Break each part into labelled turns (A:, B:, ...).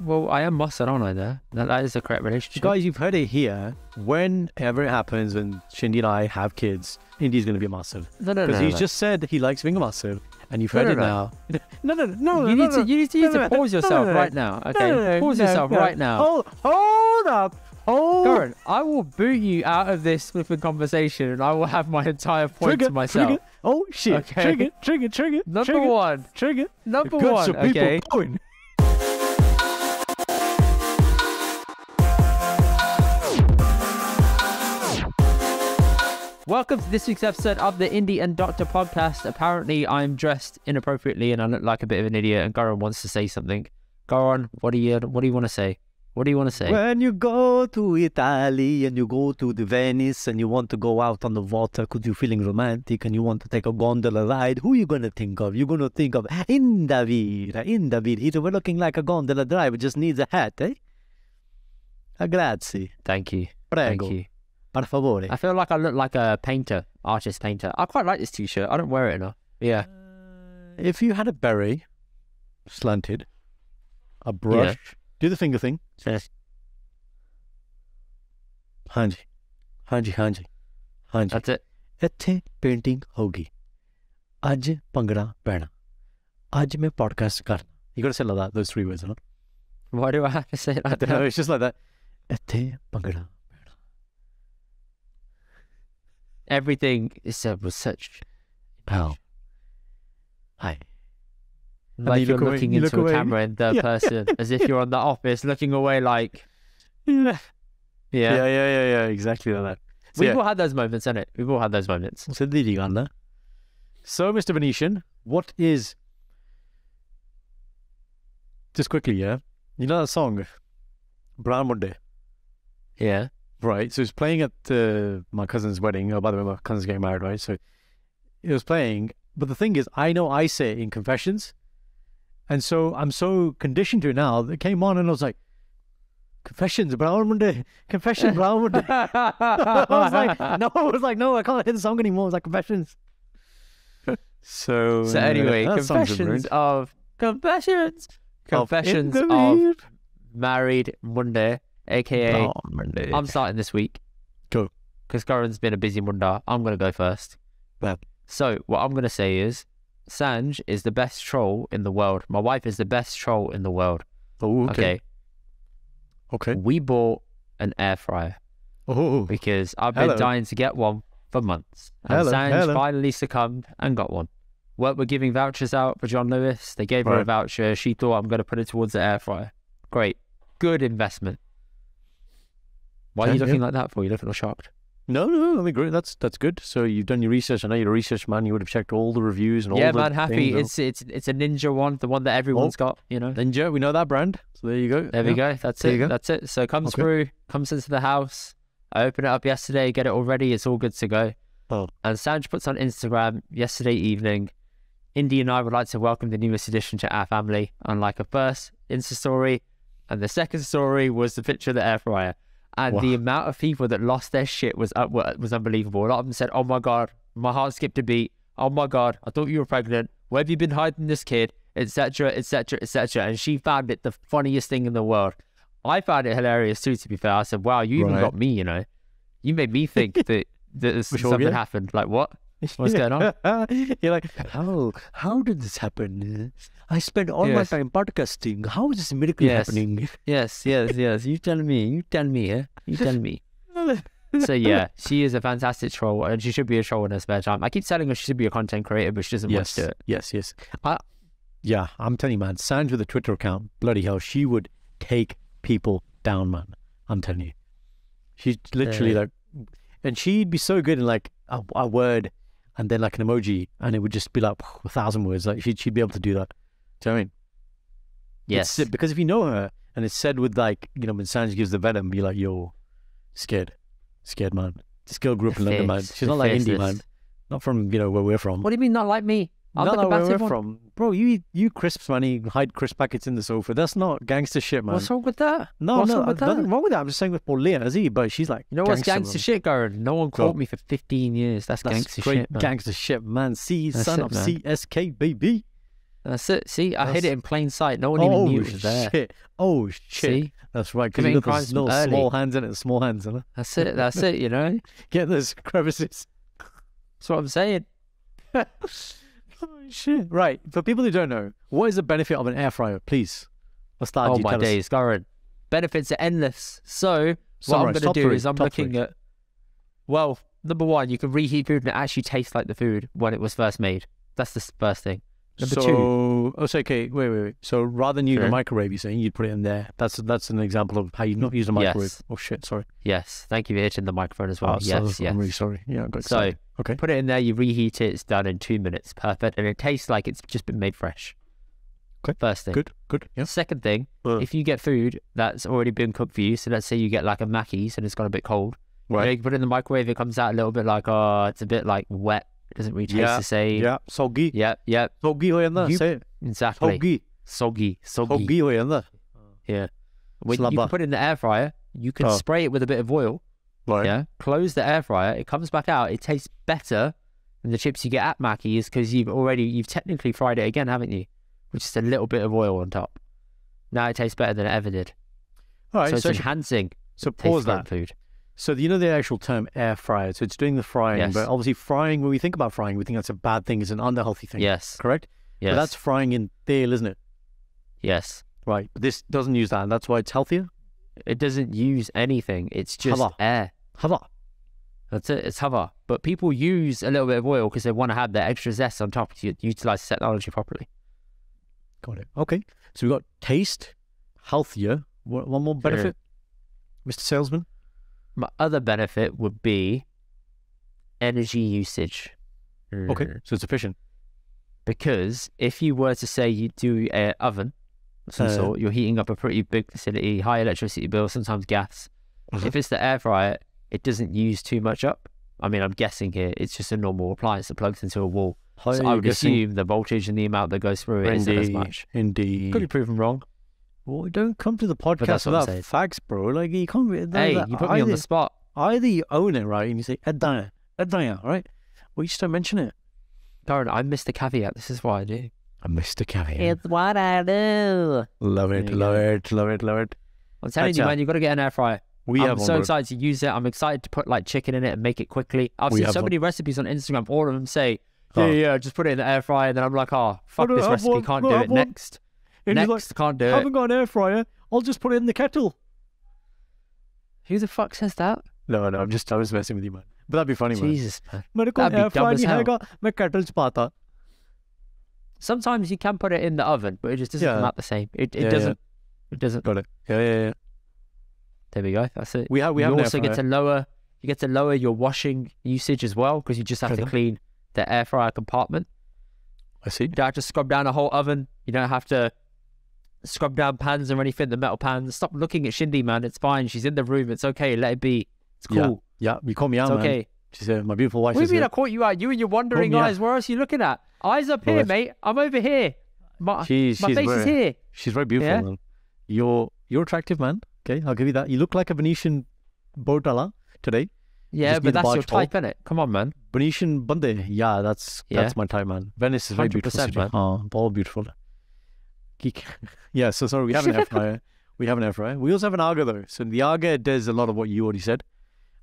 A: well, I am mustard, aren't I? There, that, that is the correct relationship.
B: Guys, you've heard it here. Whenever it happens, when Shindy and I have kids, Indy's going to be a mustard.
A: no, no, no,
B: Because
A: no,
B: he's
A: no.
B: just said he likes being a and you've heard
A: no,
B: it
A: no.
B: now. No, no, no, no.
A: You
B: no,
A: need to,
B: no.
A: you need to, you need
B: No,
A: to
B: no,
A: pause yourself
B: no, no.
A: right now. Okay,
B: No, no, no,
A: pause
B: no,
A: yourself
B: no.
A: right now.
B: Hold, hold up. Hold.
A: Karan, I will boot you out of this flipping conversation, and I will have my entire point
B: Trigger,
A: to myself.
B: trigger. Oh, shit.
A: Okay.
B: Trigger, trigger, trigger.
A: Number
B: trigger,
A: one,
B: Trigger.
A: number one. okay.
B: going.
A: Welcome to this week's episode of the Indy and Doctor podcast. Apparently, I'm dressed inappropriately and I look like a bit of an idiot. And Karan wants to say something. Karan, what do you what do you want to say? What do you want to say?
B: When you go to Italy and you go to the Venice and you want to go out on the water because you're feeling romantic and you want to take a gondola ride, who are you going to think of? You're going to think of Indavir. Indavir. He's looking like a gondola driver, just needs a hat, eh? Ah, grazie.
A: Thank you.
B: Prego.
A: Thank you.
B: Per favore.
A: I feel like I look like a painter, artist painter. I quite like this t-shirt. I don't wear it enough. Yeah.
B: If you had a berry slanted, a brush, do the finger thing.
A: Yes.
B: ਹਾਂਜੀ ਹਾਂਜੀ ਹਾਂਜੀ ਹਾਂਜੀ
A: That's it.
B: ਇੱਥੇ painting ਹੋਗੀ ਅੱਜ ਭੰਗੜਾ ਪੈਣਾ ਅੱਜ ਮੈਂ ਪੋਡਕਾਸਟ ਕਰਨਾ you gotta say like that those three words no?
A: Why do I have to say it
B: I
A: like
B: don't know
A: that?
B: it's just like that ਇੱਥੇ bhangra
A: everything is said was such
B: oh hi. And
A: like
B: you
A: are
B: look
A: looking
B: away,
A: into
B: look
A: a camera in third
B: yeah.
A: person as if you're on the office looking away like
B: yeah.
A: Yeah.
B: Yeah yeah, yeah, exactly like that. So,
A: we've
B: yeah.
A: all had those moments in it we've all had those moments.
B: So leading on there so mr venetian what is just quickly yeah. You know that song Brown Munde
A: yeah.
B: Right. So it was playing at uh, my cousin's wedding. Oh, by the way, my cousin's getting married, right? So it was playing. But the thing is, I know I say it in confessions. And so I'm so conditioned to it now that it came on and I was like, Confessions, Brown Munde. Confession, Brown Munde. I was like, no, I was like, no, I can't hear the song anymore. It's like, Confessions. So,
A: So anyway, confessions of confessions,
B: Of
A: confessions
B: In
A: of, married Monday, aka
B: Monday.
A: I'm starting this week.
B: Go.
A: Because Karan's been a busy Monday. I'm gonna go first.
B: Well.
A: So what I'm gonna say is, Sanj is the best troll in the world. My wife is the best troll in the world.
B: oh,
A: Okay.
B: okay. Okay.
A: We bought an air fryer
B: Oh,
A: because I've been
B: Hello.
A: dying to get one for months. And
B: Hello,
A: Sanj
B: hello.
A: finally succumbed and got one. we're giving vouchers out for John Lewis. They gave her a voucher. She thought I'm going to put it towards the air fryer. Great. Good investment. Why are you
B: Yeah,
A: looking like that for? You looking all shocked.
B: No, no, I mean, great. That's that's good. So you've done your research. I know you're a research man. You would have checked all the reviews and
A: yeah,
B: all the.
A: Yeah, man, happy. It's it's it's a ninja one, the one that everyone's oh, got, you know.
B: Ninja. We know that brand. So there you go.
A: There we go. That's
B: There
A: it.
B: go.
A: That's it. So it comes
B: Okay.
A: through, comes into the house. I open it up yesterday, get it all ready. It's all good to go.
B: Oh.
A: And Sanj puts on Instagram yesterday evening. Indy and I would like to welcome the newest addition to our family. And like a first Insta story, and the second story was the picture of the air fryer. And the amount of people that lost their shit was uh, up, was unbelievable. A lot of them said, "Oh my god, my heart skipped a beat. Oh my god, I thought you were pregnant. Where have you been hiding this kid?" Etc. Etc. Etc. And she found it the funniest thing in the world. I found it hilarious too. To be fair, I said, "Wow, you even
B: Right.
A: got me." You know, you made me think that that something happened. Like what? What's going on?
B: You're like, how how did this happen? I spent all my time podcasting. How is this miracle
A: Yes.
B: happening?
A: Yes, yes, yes. You tell me. You tell me. Yeah, you tell me. So yeah, she is a fantastic troll, and she should be a troll in her spare time. I keep telling her she should be a content creator, but she doesn't want
B: yes,
A: to do it.
B: yes, yes. I, yeah, I'm telling you, man. Sanj with a Twitter account, bloody hell, she would take people down, man. I'm telling you, she's literally
A: Yeah.
B: like, and she'd be so good in like a, a word and then like an emoji, and it would just be like a thousand words. Like she'd she'd be able to do that. Do you know what I mean?
A: Yes,
B: It's, because if you know her and it's said with like, you know, when Sanj gives the venom, be like, yo, scared. Scared, man. This girl grew up in
A: The
B: London, man. She's
A: the
B: not like
A: face Indy,
B: man. Not from, you know, where we're from.
A: What do you mean not like me? I'm
B: not like where we're
A: one.
B: from. Bro, you you crisps, man. You hide crisp packets in the sofa. That's not gangster shit, man.
A: What's wrong with that?
B: no,
A: what's
B: no,
A: wrong with
B: there's nothing
A: that?
B: wrong with that. I'm just saying with Paulina, is he? But she's like,
A: You know what's
B: gangster,
A: gangster
B: man.
A: shit, Karan? No one caught me for 15 years. That's,
B: That's
A: gangster shit, man.
B: gangster shit, man. C,
A: That's
B: son
A: it,
B: of
A: man.
B: CSK, baby.
A: That's it. See, I hid it in plain sight. No one
B: oh
A: even knew it was there.
B: shit! Oh shit!
A: See,
B: That's right. Because you got those little
A: early.
B: small hands in it. Small hands, in it.
A: that's it. That's it. You know,
B: Get those crevices.
A: that's what I'm saying.
B: Oh shit! Right. For people who don't know, what is the benefit of an air fryer? Please, let's start.
A: oh my
B: tell us.
A: days, Karan. Benefits are endless. So what I'm going to do
B: three,
A: is I'm looking
B: three.
A: at. Well, number one, you can reheat food and it actually tastes like the food when it was first made. That's the first thing. Number
B: so,
A: two.
B: oh, so okay, wait, wait, wait. So rather than use a microwave, you're saying you'd put it in there. That's that's an example of how you not use a microwave.
A: Yes.
B: Oh shit! Sorry.
A: Yes, thank you for hitting the microphone as well.
B: Oh, so-
A: yes, yes.
B: I'm really sorry. Yeah, I got
A: So
B: okay.
A: put it in there, you reheat it, it's done in two minutes, perfect, and it tastes like it's just been made fresh.
B: Okay,
A: First thing.
B: Good. Good. Yeah.
A: Second thing,
B: Uh.
A: if you get food that's already been cooked for you, so let's say you get like a Mackey's and it's got a bit cold, you, know,
B: Right.
A: you put it in the microwave, it comes out a little bit like, oh, it's a bit like wet, doesn't really taste
B: yeah,
A: the same.
B: Yeah, soggy.
A: Yeah, yeah.
B: Soggy way in
A: you. Exactly.
B: Soggy.
A: Soggy. Soggy.
B: Soggy way.
A: Yeah. When you can put it in the air fryer, you can
B: oh.
A: spray it with a bit of oil.
B: Right.
A: Yeah. Close the air fryer. It comes back out. It tastes better than the chips you get at Mackey because you've already you've technically fried it again, haven't you? With just a little bit of oil on top. Now it tastes better than it ever did.
B: All right.
A: So,
B: so
A: it's enhancing.
B: So pause that
A: food.
B: So you know the actual term air fryer. So it's doing the frying,
A: Yes.
B: but obviously frying. When we think about frying, we think that's a bad thing. It's an unhealthy thing.
A: Yes.
B: Correct.
A: Yes.
B: But that's frying in teal, isn't it?
A: yes.
B: Right. But this doesn't use that, and that's why it's healthier.
A: It doesn't use anything. It's just
B: Hava.
A: air.
B: Hava.
A: That's it. It's hava. But people use a little bit of oil because they want to have that extra zest on top to utilize the technology properly.
B: Got it. Okay. So we've got taste, healthier. One more
A: Sure.
B: benefit, Mr. Salesman.
A: My other benefit would be energy usage.
B: Okay.
A: Mm.
B: So it's efficient.
A: Because if you were to say you do a oven of some
B: Uh,
A: sort, you're heating up a pretty big facility, high electricity bill, sometimes gas.
B: Mhm.
A: If it's the air fryer, it doesn't use too much up. I mean, I'm guessing here it's just a normal appliance that plugs into a wall. So I would
B: guessing?
A: assume the voltage and the amount that goes through it isn't as much.
B: Indeed.
A: Could be proven wrong.
B: Well, don't come to the podcast
A: what I'm
B: without
A: saying.
B: facts, bro. Like you can't. Be,
A: Hey,
B: that-
A: you put me on the spot.
B: Either you own it, right, and you say Edaya, Edaya, right? Well, you just don't mention it.
A: Darren, I missed the caveat. This is what I do.
B: I missed a caveat.
A: It's what I do.
B: Love it, love
A: go.
B: it, love it, love it.
A: I'm telling you,
B: Gotcha.
A: man, you've got to get an air fryer.
B: We
A: I'm
B: have
A: so
B: bro.
A: excited to use it. I'm excited to put like chicken in it and make it quickly. I've
B: We
A: seen so
B: one.
A: many recipes on Instagram. All of them say, oh. "Yeah,
B: Oh.
A: yeah, just put it in the air fryer." And then I'm like, "Oh, fuck
B: do
A: this recipe.
B: one?
A: Can't
B: Do
A: do it
B: one?"
A: next.
B: And he's
A: Next, can't do
B: like,
A: it."
B: haven't got an air fryer. I'll just put it in the kettle.
A: Who the fuck says that?
B: No, no, I'm just, I was messing with you, man. But that'd be funny, man.
A: Jesus, man.
B: मेरे को
A: That'd be
B: air
A: dumb
B: fryer
A: as
B: नहीं
A: hell.
B: हैगा मैं kettle च पाता
A: Sometimes you can put it in the oven, but it just doesn't come
B: Yeah.
A: out the same. It it
B: Yeah, yeah.
A: doesn't. It doesn't.
B: got it yeah yeah yeah
A: There we go. That's it.
B: we have we
A: you
B: have an air
A: also get
B: fryer.
A: to lower. You get to lower your washing usage as well because you just have
B: Fair
A: to
B: enough.
A: clean the air fryer compartment.
B: I see
A: You don't have to scrub down a whole oven. You don't have to scrub down pans or anything, the metal pans. Stop looking at Shindy, man. It's fine. She's in the room. It's okay. Let it be. It's cool.
B: yeah you call me out
A: It's
B: man
A: okay.
B: she said my beautiful wife
A: What do
B: is
A: you mean I caught you out? You and your wandering
B: me out.
A: eyes. Where else are you looking at? Eyes up here, mate. I'm over here. My,
B: she's
A: my
B: she's
A: face
B: very,
A: is here.
B: she's very beautiful
A: Yeah?
B: man you're you're attractive man okay I'll give you that you look like a Venetian Bordala today
A: Yeah, but that's your type, innit? Come on, man.
B: Venetian Bande yeah that's
A: Yeah.
B: that's my type man Venice is very beautiful
A: man.
B: oh all beautiful Geek. yeah so sorry we have an air fryer we have an air fryer we also have an Aga though so the Aga does a lot of what you already said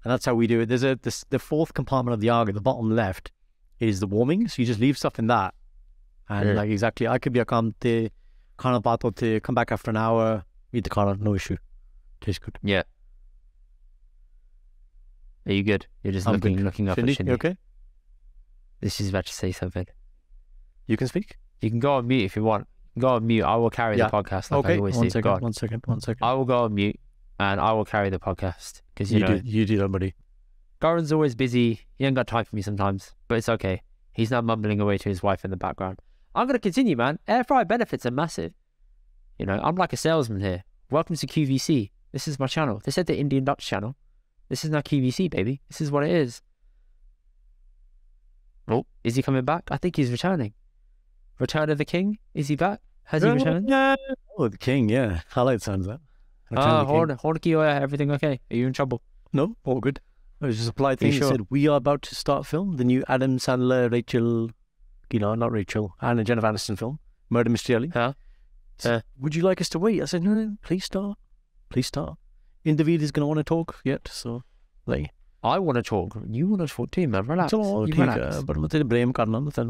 B: and that's how we do it there's a this, the fourth compartment of the Aga the bottom left is the warming so you just leave stuff in that and
A: Yeah.
B: like exactly I could be a come to kind of battle to come back after an hour eat the car no issue tastes good
A: Yeah. Are you good? You're just
B: I'm
A: looking
B: good.
A: looking up
B: Shindy,
A: at Shindy.
B: you okay
A: This is about to say something.
B: you can speak
A: You can go on mute if you want. Go on mute. I will carry
B: Yeah.
A: the podcast like I always
B: one
A: do.
B: second
A: Go on.
B: one second one second
A: I will go on mute and I will carry the podcast because you,
B: you,
A: know
B: do you do that buddy
A: Karan's always busy. He ain't got time for me sometimes, but it's okay. He's now mumbling away to his wife in the background. I'm gonna continue, man. Air fry benefits are massive. You know, I'm like a salesman here. Welcome to QVC. This is my channel. They said the Indian Dutch channel. This is now QVC, baby. This is what it is. Oh, is he coming back? I think he's returning. Return of the King? Is he back? Has he returned?
B: Yeah. Oh, the king, yeah. I like the sound of that. Return
A: Ah,
B: of the King.
A: hold, hold, Kiyoya, everything okay? Are you in trouble?
B: No, all good. It was just a polite thing.
A: Sure?
B: said, We are about to start film, the new Adam Sandler, Rachel, you know, not Rachel, Anna Jennifer Aniston film. Murder Mystery Alley.
A: Huh?
B: Said,
A: Yeah.
B: Would you like us to wait? I said, no, no, please start. Please start. Indavid is going to want to talk yet, so like,
A: I want to talk. You want to talk to him, Relax.
B: चलो ठीक है पर मैं तेरे blame करना तो
A: तेरे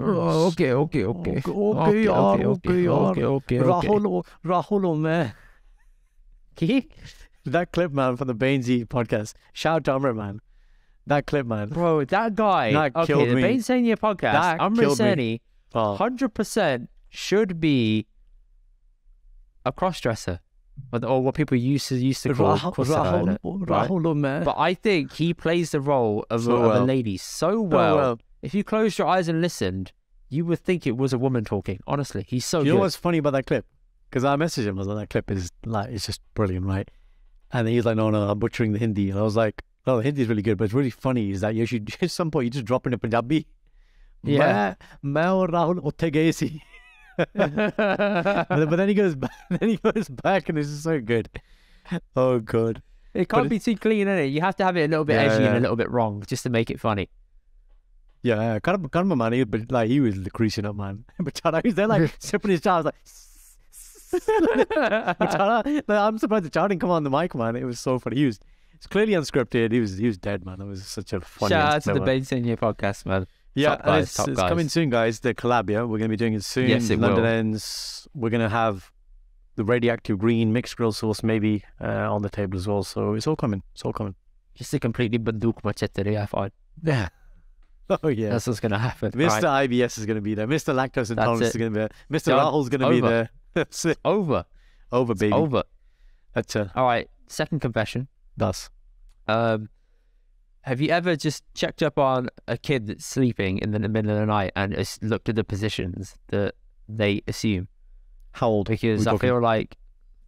A: Okay, okay, okay,
B: okay. Okay, okay,
A: okay, okay. Rahul
B: Rahul, मैं ठीक oh, that clip man from the Bainesy podcast shout out to man that clip man
A: bro that guy
B: that
A: okay
B: killed
A: the
B: me.
A: Bains Ainye podcast
B: that Amr
A: Seni
B: oh.
A: 100% should be a cross dresser or, or what people used to used to call
B: Rahul,
A: cross-dresser,
B: Rahul,
A: innit? right?
B: Rahul or man.
A: But I think he plays the role of,
B: So
A: a, of
B: well.
A: a lady so
B: So
A: well.
B: well.
A: If you closed your eyes and listened, you would think it was a woman talking. Honestly, he's so
B: you
A: good.
B: know what's funny about that clip? Because I messaged him. I was like, that clip is like, it's just brilliant, right? And then he's like, no, no, I'm butchering the Hindi. And I was like, no, the Hindi is really good, but it's really funny is that you should, at some point, you just drop in a Punjabi.
A: Yeah.
B: मैं मैं और राहुल उत्थे गए सी but, then- but then he goes back, then he goes back and it's just so good. Oh god.
A: It can't
B: it-
A: be too clean, innit? You have to have it a little bit
B: Yeah,
A: edgy and a little bit wrong just to make it funny.
B: Yeah, yeah. Karma, Karma man, he, but like he was creasing up, man. But Chara, he was there like sipping his chai. I was like, but like, I'm surprised the Chara didn't come on the mic, man. It was so funny. He was, it's clearly unscripted. He was, he was dead, man. It was such a funny.
A: Shout out to the. Bains Ainye podcast, man.
B: Yeah,
A: Top guys,
B: it's, it's coming soon, guys. The collab, yeah, we're gonna be doing it soon.
A: Yes, it
B: London
A: will.
B: ends. We're gonna have the radioactive green mixed grill sauce maybe uh, on the table as well. So it's all coming. It's all coming.
A: Just a completely machete, I find.
B: Yeah. Oh yeah.
A: That's what's going to happen.
B: Mr.
A: Right.
B: IBS is going to be there. Mr. Lactose Intolerance is going to be there. Mr.
A: Done.
B: Rahul's going to be there. That's it.
A: Over.
B: Over,
A: It's
B: baby.
A: Over.
B: That's it.
A: All right. Second confession.
B: That's
A: Um, have you ever just checked up on a kid that's sleeping in the middle of the night and just looked at the positions that they assume?
B: how old?
A: Because I
B: talking?
A: feel like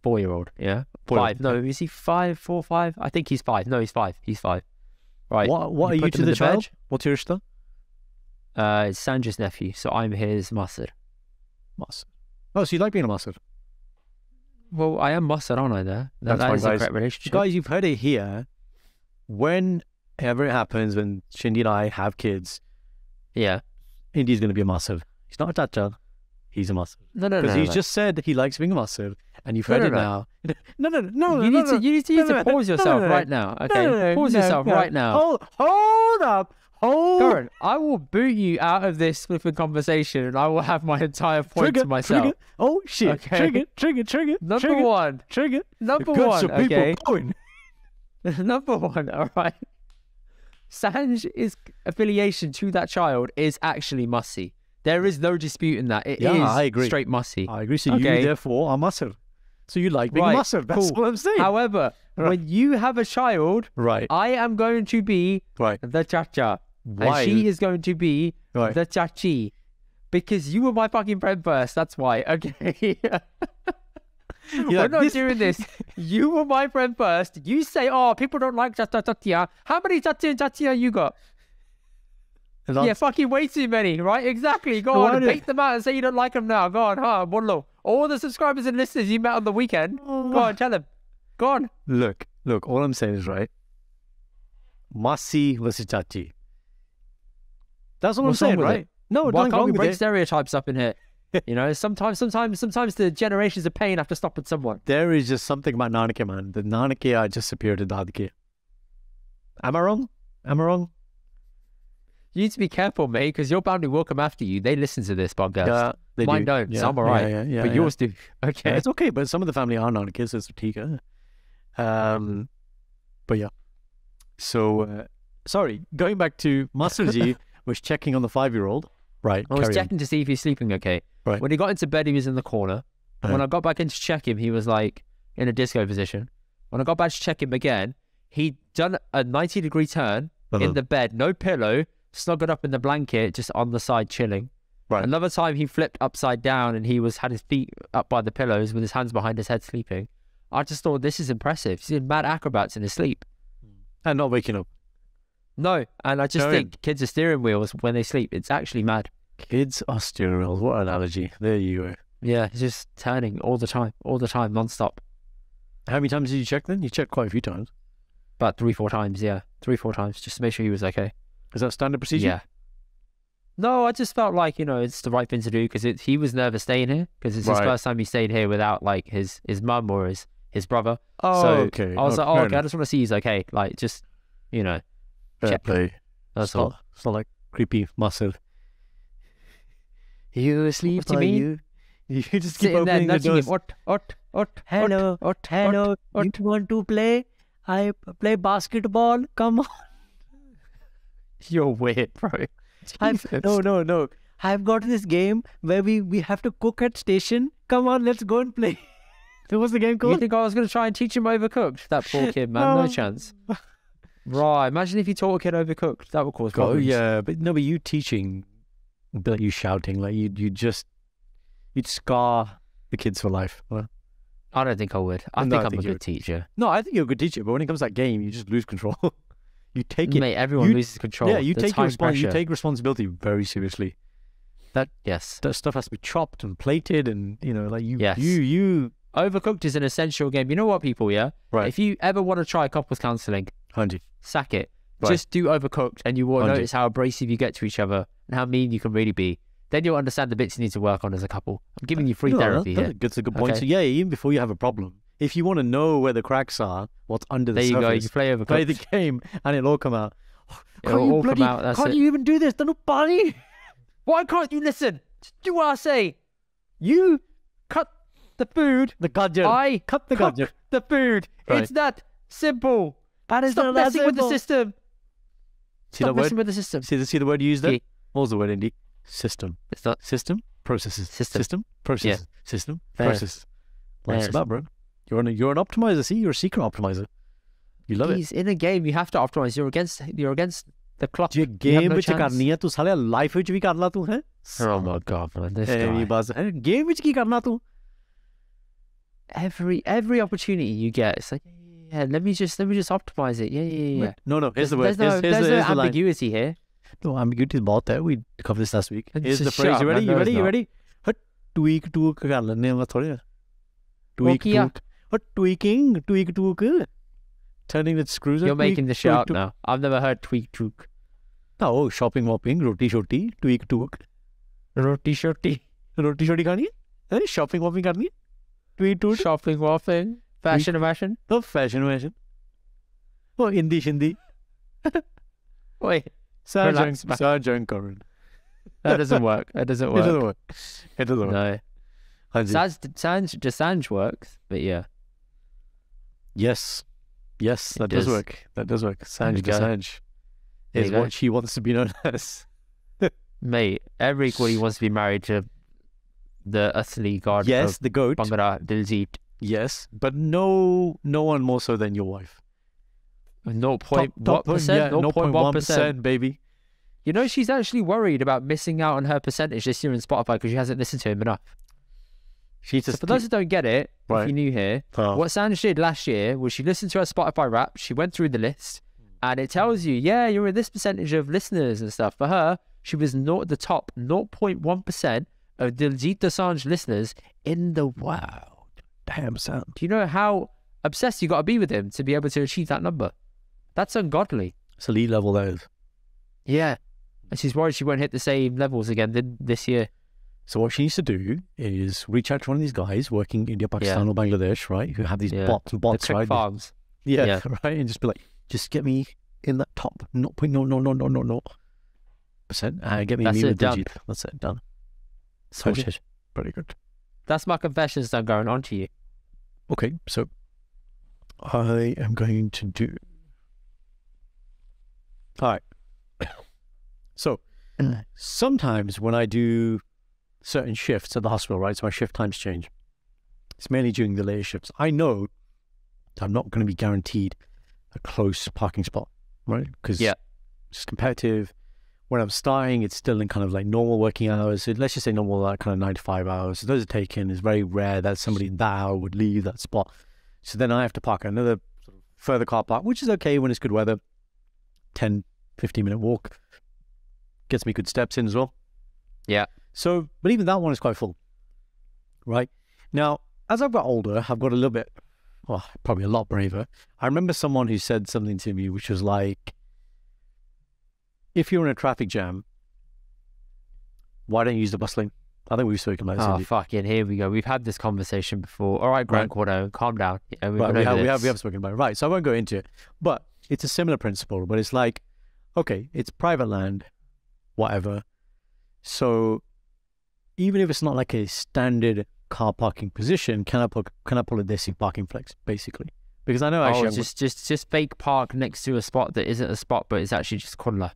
A: four year old, yeah,
B: Four-year-old,
A: five. No, is he five, four, five? I think he's five. No, he's five. He's five. Right.
B: What, what
A: You
B: are you to the,
A: the
B: child? What's your rishta?
A: Uh, it's Sandra's nephew, so I'm his master.
B: Masr. Oh, so you like being a master?
A: Well, I am master, aren't I? There, that,
B: That's
A: that
B: fine,
A: is the
B: guys.
A: correct relationship.
B: Guys, you've heard it here. Whenever it happens, when Shindy and I have kids,
A: Yeah.
B: Indy's going to be a master. He's not a tacha. He's a master.
A: No, no, no.
B: Because
A: no,
B: he's
A: no.
B: just said he likes being a master. And you've heard
A: no,
B: it now. No, no, no, no.
A: you need to you need to, you need to
B: no,
A: pause yourself
B: no, no.
A: right now. Okay,
B: No, no, no,
A: pause
B: no,
A: yourself
B: no.
A: right now.
B: Hold, hold up. Hold
A: Karan, I will boot you out of this flipping conversation, and I will have my entire point
B: trigger,
A: to myself.
B: Trigger. Oh, shit.
A: Okay.
B: Trigger, trigger, trigger.
A: Number
B: trigger,
A: one,
B: Trigger.
A: number one. Okay, number one. All right. Sanj is affiliation to that child is actually Mussy. There is no dispute in that. It is
B: Yeah, I agree.
A: straight Mussy.
B: I agree. So
A: Okay.
B: you, therefore, are master. So you like being
A: Right,
B: a master. That's
A: cool.
B: what I'm saying.
A: However,
B: Right.
A: when you have a child,
B: right.
A: I am going to be
B: Right.
A: the chacha,
B: Why?
A: and she is going to be
B: Right.
A: the chachi, because you were my fucking friend first. That's why. Okay. We're
B: like,
A: not
B: this-
A: doing this. You were my friend first. You say, oh, people don't like chacha chatia. How many chacha and chatia you got? Yeah, fucking way too many, right? Exactly. Go
B: Why
A: on,
B: do-
A: bait them out and say you don't like them now. Go on, huh? Wallo. All the subscribers and listeners you met on the weekend. Oh. Go on, tell them. Go on.
B: Look, look, all I'm saying is, right? Masi versus Chachi. That's what
A: What's
B: I'm saying, right?
A: it?
B: No,
A: Why
B: don't
A: can't we break
B: it.
A: stereotypes up in here? You know, sometimes, sometimes, sometimes the generations of pain have to stop with someone.
B: There is just something about Nanake, man. The Nanake are just superior to Dadake. Am I wrong? Am I wrong?
A: You need to be careful, mate, because your family will come after you. They listen to this podcast.
B: Yeah, they
A: Mine
B: do.
A: don't.
B: Yeah,
A: Some are
B: yeah,
A: right,
B: yeah, yeah,
A: but yours do. Okay.
B: It's okay, but some of the family are Nanake, so it's Tika. Um, but yeah. So, uh, sorry, going back to Masterji was checking on the five-year-old. Right,
A: I was
B: carry on.
A: checking to see if he's sleeping okay.
B: Right.
A: When he got into bed, he was in the corner. And when
B: Uh-huh.
A: I got back in to check him, he was like in a disco position. When I got back to check him again, he'd done a 90 degree turn
B: Uh-huh.
A: in the bed, no pillow, snuggled up in the blanket, just on the side chilling.
B: Right.
A: Another time he flipped upside down and he was had his feet up by the pillows with his hands behind his head sleeping. I just thought this is impressive. He's doing mad acrobats in his sleep.
B: and not waking up.
A: No, and I just think kids are steering wheels when they sleep. It's actually mad.
B: Kids are wheels. What an analogy. There you go.
A: Yeah, it's just turning all the time, all the time, non-stop.
B: How many times did you check then? You checked quite a few times.
A: About three, four times, yeah. Three, four times, just to make sure he was okay.
B: Is that standard procedure?
A: Yeah. No, I just felt like you know it's the right thing to do because he was nervous staying here because it's his first time he stayed here without like his his mum or his his brother.
B: Oh,
A: so
B: okay.
A: I was
B: Oh,
A: like, oh, okay, I just want to see he's okay. Like, just you know,
B: Fair
A: check.
B: play.
A: that's
B: it's
A: all.
B: Not, it's not like creepy muscle. You asleep?
A: What you mean?
B: You? You just keep
A: Sitting there
B: opening the
A: nudging him.
B: doors.
A: What? What? What?
B: Hello,
A: What?
B: Hello.
A: What?
B: You want to play? I play basketball. Come on.
A: You're weird, bro.
B: I've,
A: Jesus.
B: no, no, no. I've got this game where we we have to cook at station. Come on, let's go and play. What's the game
A: You
B: called?
A: think I was going to try and teach him overcooked? That poor kid, man. No
B: No.
A: chance. Right. Imagine if you taught a kid overcooked. That would cause
B: Oh
A: problems.
B: yeah, but no, but you teaching, like you shouting, like you you just you'd scar the kids for life. Well,
A: I don't think I would. I
B: No,
A: think
B: I
A: I'm
B: think
A: a good teacher.
B: no, I think you're a good teacher, but when it comes to that game, you just lose control. you take it.
A: Mate, everyone
B: you-
A: loses control.
B: yeah, you
A: The
B: take your respons- you take responsibility very seriously.
A: That yes.
B: That stuff has to be chopped and plated, and you know, like you
A: Yes.
B: you you
A: Overcooked is an essential game. You know what, people? Yeah.
B: Right.
A: If you ever want to try couples counselling,
B: hundred,
A: sack it.
B: Right.
A: Just do overcooked, and you will
B: Hundred.
A: notice how abrasive you get to each other and how mean you can really be. Then you'll understand the bits you need to work on as a couple. I'm giving you free
B: No,
A: therapy
B: that-
A: here.
B: That's a good point.
A: Okay.
B: So yeah, even before you have a problem, if you want to know where the cracks are, what's under the
A: There you go.
B: surface,
A: You play
B: play the game, and it'll all come out.
A: It'll oh,
B: Can't you
A: all come
B: bloody-
A: out,
B: can't
A: it.
B: you even do this? Don't buddy.
A: Why can't you listen? Just do what I say. You cut the food.
B: The gajar.
A: I
B: cut the
A: cook the food.
B: Right.
A: It's that simple.
B: That is
A: Stop messing with the system.
B: See
A: Stop
B: that word?
A: with the system.
B: See the see the word you used there?
A: Yeah
B: what was the word, Andy? System.
A: It's not
B: system. Processes.
A: System.
B: System. Process. Yeah. System.
A: processes.
B: Process. Life's
A: There's.
B: about, bro. You're an you're an optimizer. See, you're a secret optimizer. You love
A: He's it. in a game. You have to optimize. You're against. You're against the clock. Game
B: which
A: you
B: get
A: ये
B: game विच करनी life which we विच भी करना तू है
A: Oh my god, man, this guy.
B: बस game विच की करना तू
A: Every every opportunity you get, it's like yeah, let me just let me just optimize it. Yeah, yeah, yeah.
B: No, no. Here's the word.
A: There's, there's, no,
B: here's, here's
A: there's
B: the,
A: no
B: ambiguity the
A: here.
B: no ambiguity is ਬਹੁਤ ਹੈ we covered this last week
A: Just
B: here's the
A: shut
B: phrase
A: up,
B: you ready
A: man.
B: you
A: No,
B: ready
A: it's
B: you
A: not.
B: ready ਹਟ tweak tweak ਕਰ ਲੈਣੇ ਆ ਥੋੜੇ tweak
A: ਕੀ ਆ?
B: tweak ਹਟ tweaking tweak tweak turning the screws
A: You're
B: tweak,
A: making the shit
B: tweak,
A: up
B: tweak.
A: now. I've never heard tweak tweak.
B: no shopping whopping roti shoti tweak tweak
A: Roti shoti.
B: roti shoti ਖਾਣੀ ਹੈ ਹੈ shopping whopping ਕਰਨੀ ਹੈ tweak tweak
A: Shopping, waffling, fashion, fashion.
B: no fashion fashion oh hindi hindi
A: Wait,
B: Sarah Jung
A: man.
B: Sarah Jung Karan
A: that doesn't work. That doesn't
B: It
A: work.
B: doesn't work. It doesn't work.
A: No,
B: Hanji.
A: Sanj, Dosanjh works, but yeah,
B: Yes. Yes, that does
A: does.
B: work. That does work. Sanj.
A: Dosanjh
B: is what she wants to be known as.
A: mate. Everybody wants to be married to the earthly god
B: yes, the goat.
A: Bhangra Diljit.
B: Yes, but no, no one more so than your wife.
A: No point
B: Top- top
A: what
B: point,
A: percent?
B: Yeah,
A: No point one percent.
B: 0.1%, baby.
A: You know she's actually worried about missing out on her percentage this year in Spotify because she hasn't listened to him enough.
B: She
A: So for those who don't get it, if you're new here,
B: Oh.
A: what Sanj did last year was she listened to her Spotify rap, she went through the list, and it tells you, yeah, you're in this percentage of listeners and stuff. For her, she was not the top 0.1% of Diljit Dosanjh listeners in the world.
B: damn sound.
A: Do you know how obsessed you got to be with him to be able to achieve that number? That's ungodly.
B: It's elite level that is.
A: Yeah. And she's worried she won't hit the same levels again this year.
B: So what she needs to do is reach out to one of these guys working in India, Pakistan, or Bangladesh, right? Who have these
A: Yeah.
B: bots,
A: The
B: bots,
A: click
B: right?
A: farms.
B: Yeah,
A: Yeah.
B: right. And just be like, just get me in that top no point no no no no no no percent. Uh, get me
A: That's
B: me
A: it, done.
B: Digit. That's it. Done.
A: Sorted.
B: Okay. Pretty good.
A: That's my confessions done going on to you.
B: Okay, so I am going to do. All right. So sometimes when I do certain shifts at the hospital, right? So my shift times change. It's mainly during the later shifts. I know I'm not going to be guaranteed a close parking spot, right? Because
A: Yeah.
B: it's competitive. When I'm starting, it's still in kind of like normal working hours. So let's just say normal, like kind of nine to five hours. So those are taken. It's very rare that somebody in that hour would leave that spot. So then I have to park another sort of further car park, which is okay when it's good weather. 10, 15 minute walk. Gets me good steps in as well.
A: Yeah.
B: So, but even that one is quite full. Right. Now, as I've got older, I've got a little bit, well, probably a lot braver. I remember someone who said something to me, which was like, if you're in a traffic jam Why don't you use the bus lane? I think we've spoken about this.
A: Oh fucking here we go. We've had this conversation before. All right, Grant Cordo, calm down. Yeah,
B: right, we have, we have we have spoken about it. Right, so I won't go into it, but it's a similar principle. But it's like, okay, it's private land, whatever. So even if it's not like a standard car parking position, can I put can I pull a desi parking flex basically? Because I know
A: Oh,
B: actually, I'm-
A: just just just fake park next to a spot that isn't a spot, but it's actually just corner.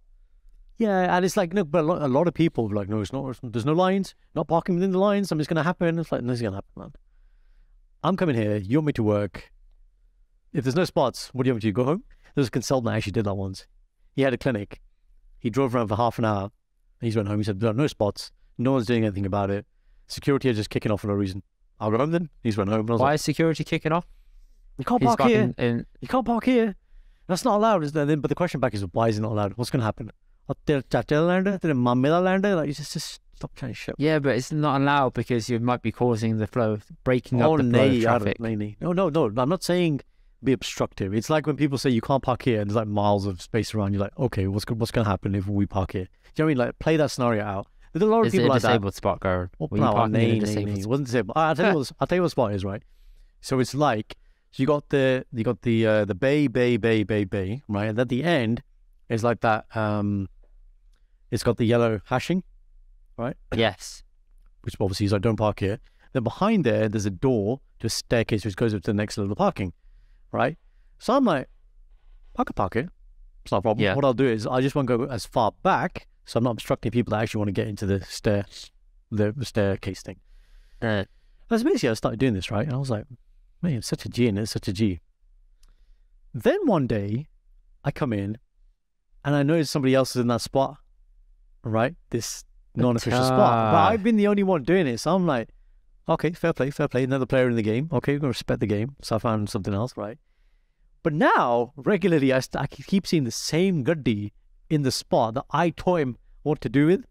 B: yeah, and it's like no, but a lot, a lot of people are like, no, it's not. There's no lines, not parking within the lines. Something's gonna happen. It's like nothing's gonna happen, man. I'm coming here. You want me to work? If there's no spots, what do you want me to do? Go home? There was a consultant I actually did that once. He had a clinic. He drove around for half an hour. And he's went home. He said, there are no spots. No one's doing anything about it. Security are just kicking off for no reason. I'll go home then. He's went home.
A: Why
B: like,
A: is security kicking off?
B: You can't park here.
A: In, in...
B: You can't park here. That's not allowed. is it? but the question back is, why is it not allowed? What's going to happen? Oh, They're Like, you just, just stop trying to shit.
A: Yeah, but it's not allowed because you might be causing the flow, breaking
B: oh,
A: up the flow of traffic.
B: Nay. No, no, no. I'm not saying be obstructive it's like when people say you can't park here and there's like miles of space around you're like okay what's what's going to happen if we park here do you know what I mean like play that scenario out there's a lot of
A: Is it
B: people
A: a
B: like that
A: disabled spot, Karan?
B: Oh,
A: you
B: no,
A: parking
B: nay, nay,
A: disabled
B: nay. It wasn't disabled. I'll tell you what. I'll tell you what spot is. Right. So it's like so you got the you got the uh, the bay bay bay bay bay right, and at the end is like that. Um, it's got the yellow hashing, right?
A: Yes.
B: which obviously is like don't park here. Then behind there, there's a door to a staircase which goes up to the next level of parking, right? So I'm like, park here. It's not a problem.
A: Yeah.
B: What I'll do is I just want to go as far back, so I'm not obstructing people that actually want to get into the stair, the, the staircase thing.
A: Uh,
B: That's basically I started doing this, right? And I was like, man, it's such a G and it's such a G. Then one day I come in and I notice somebody else is in that spot, right? This non official spot. But. I've been the only one doing it. So I'm like, okay, fair play, fair play. Another player in the game. Okay, we're going to respect the game. So I found something else, right? But now, regularly, I, st- I keep seeing the same Guddy in the spot that I taught him what to do with.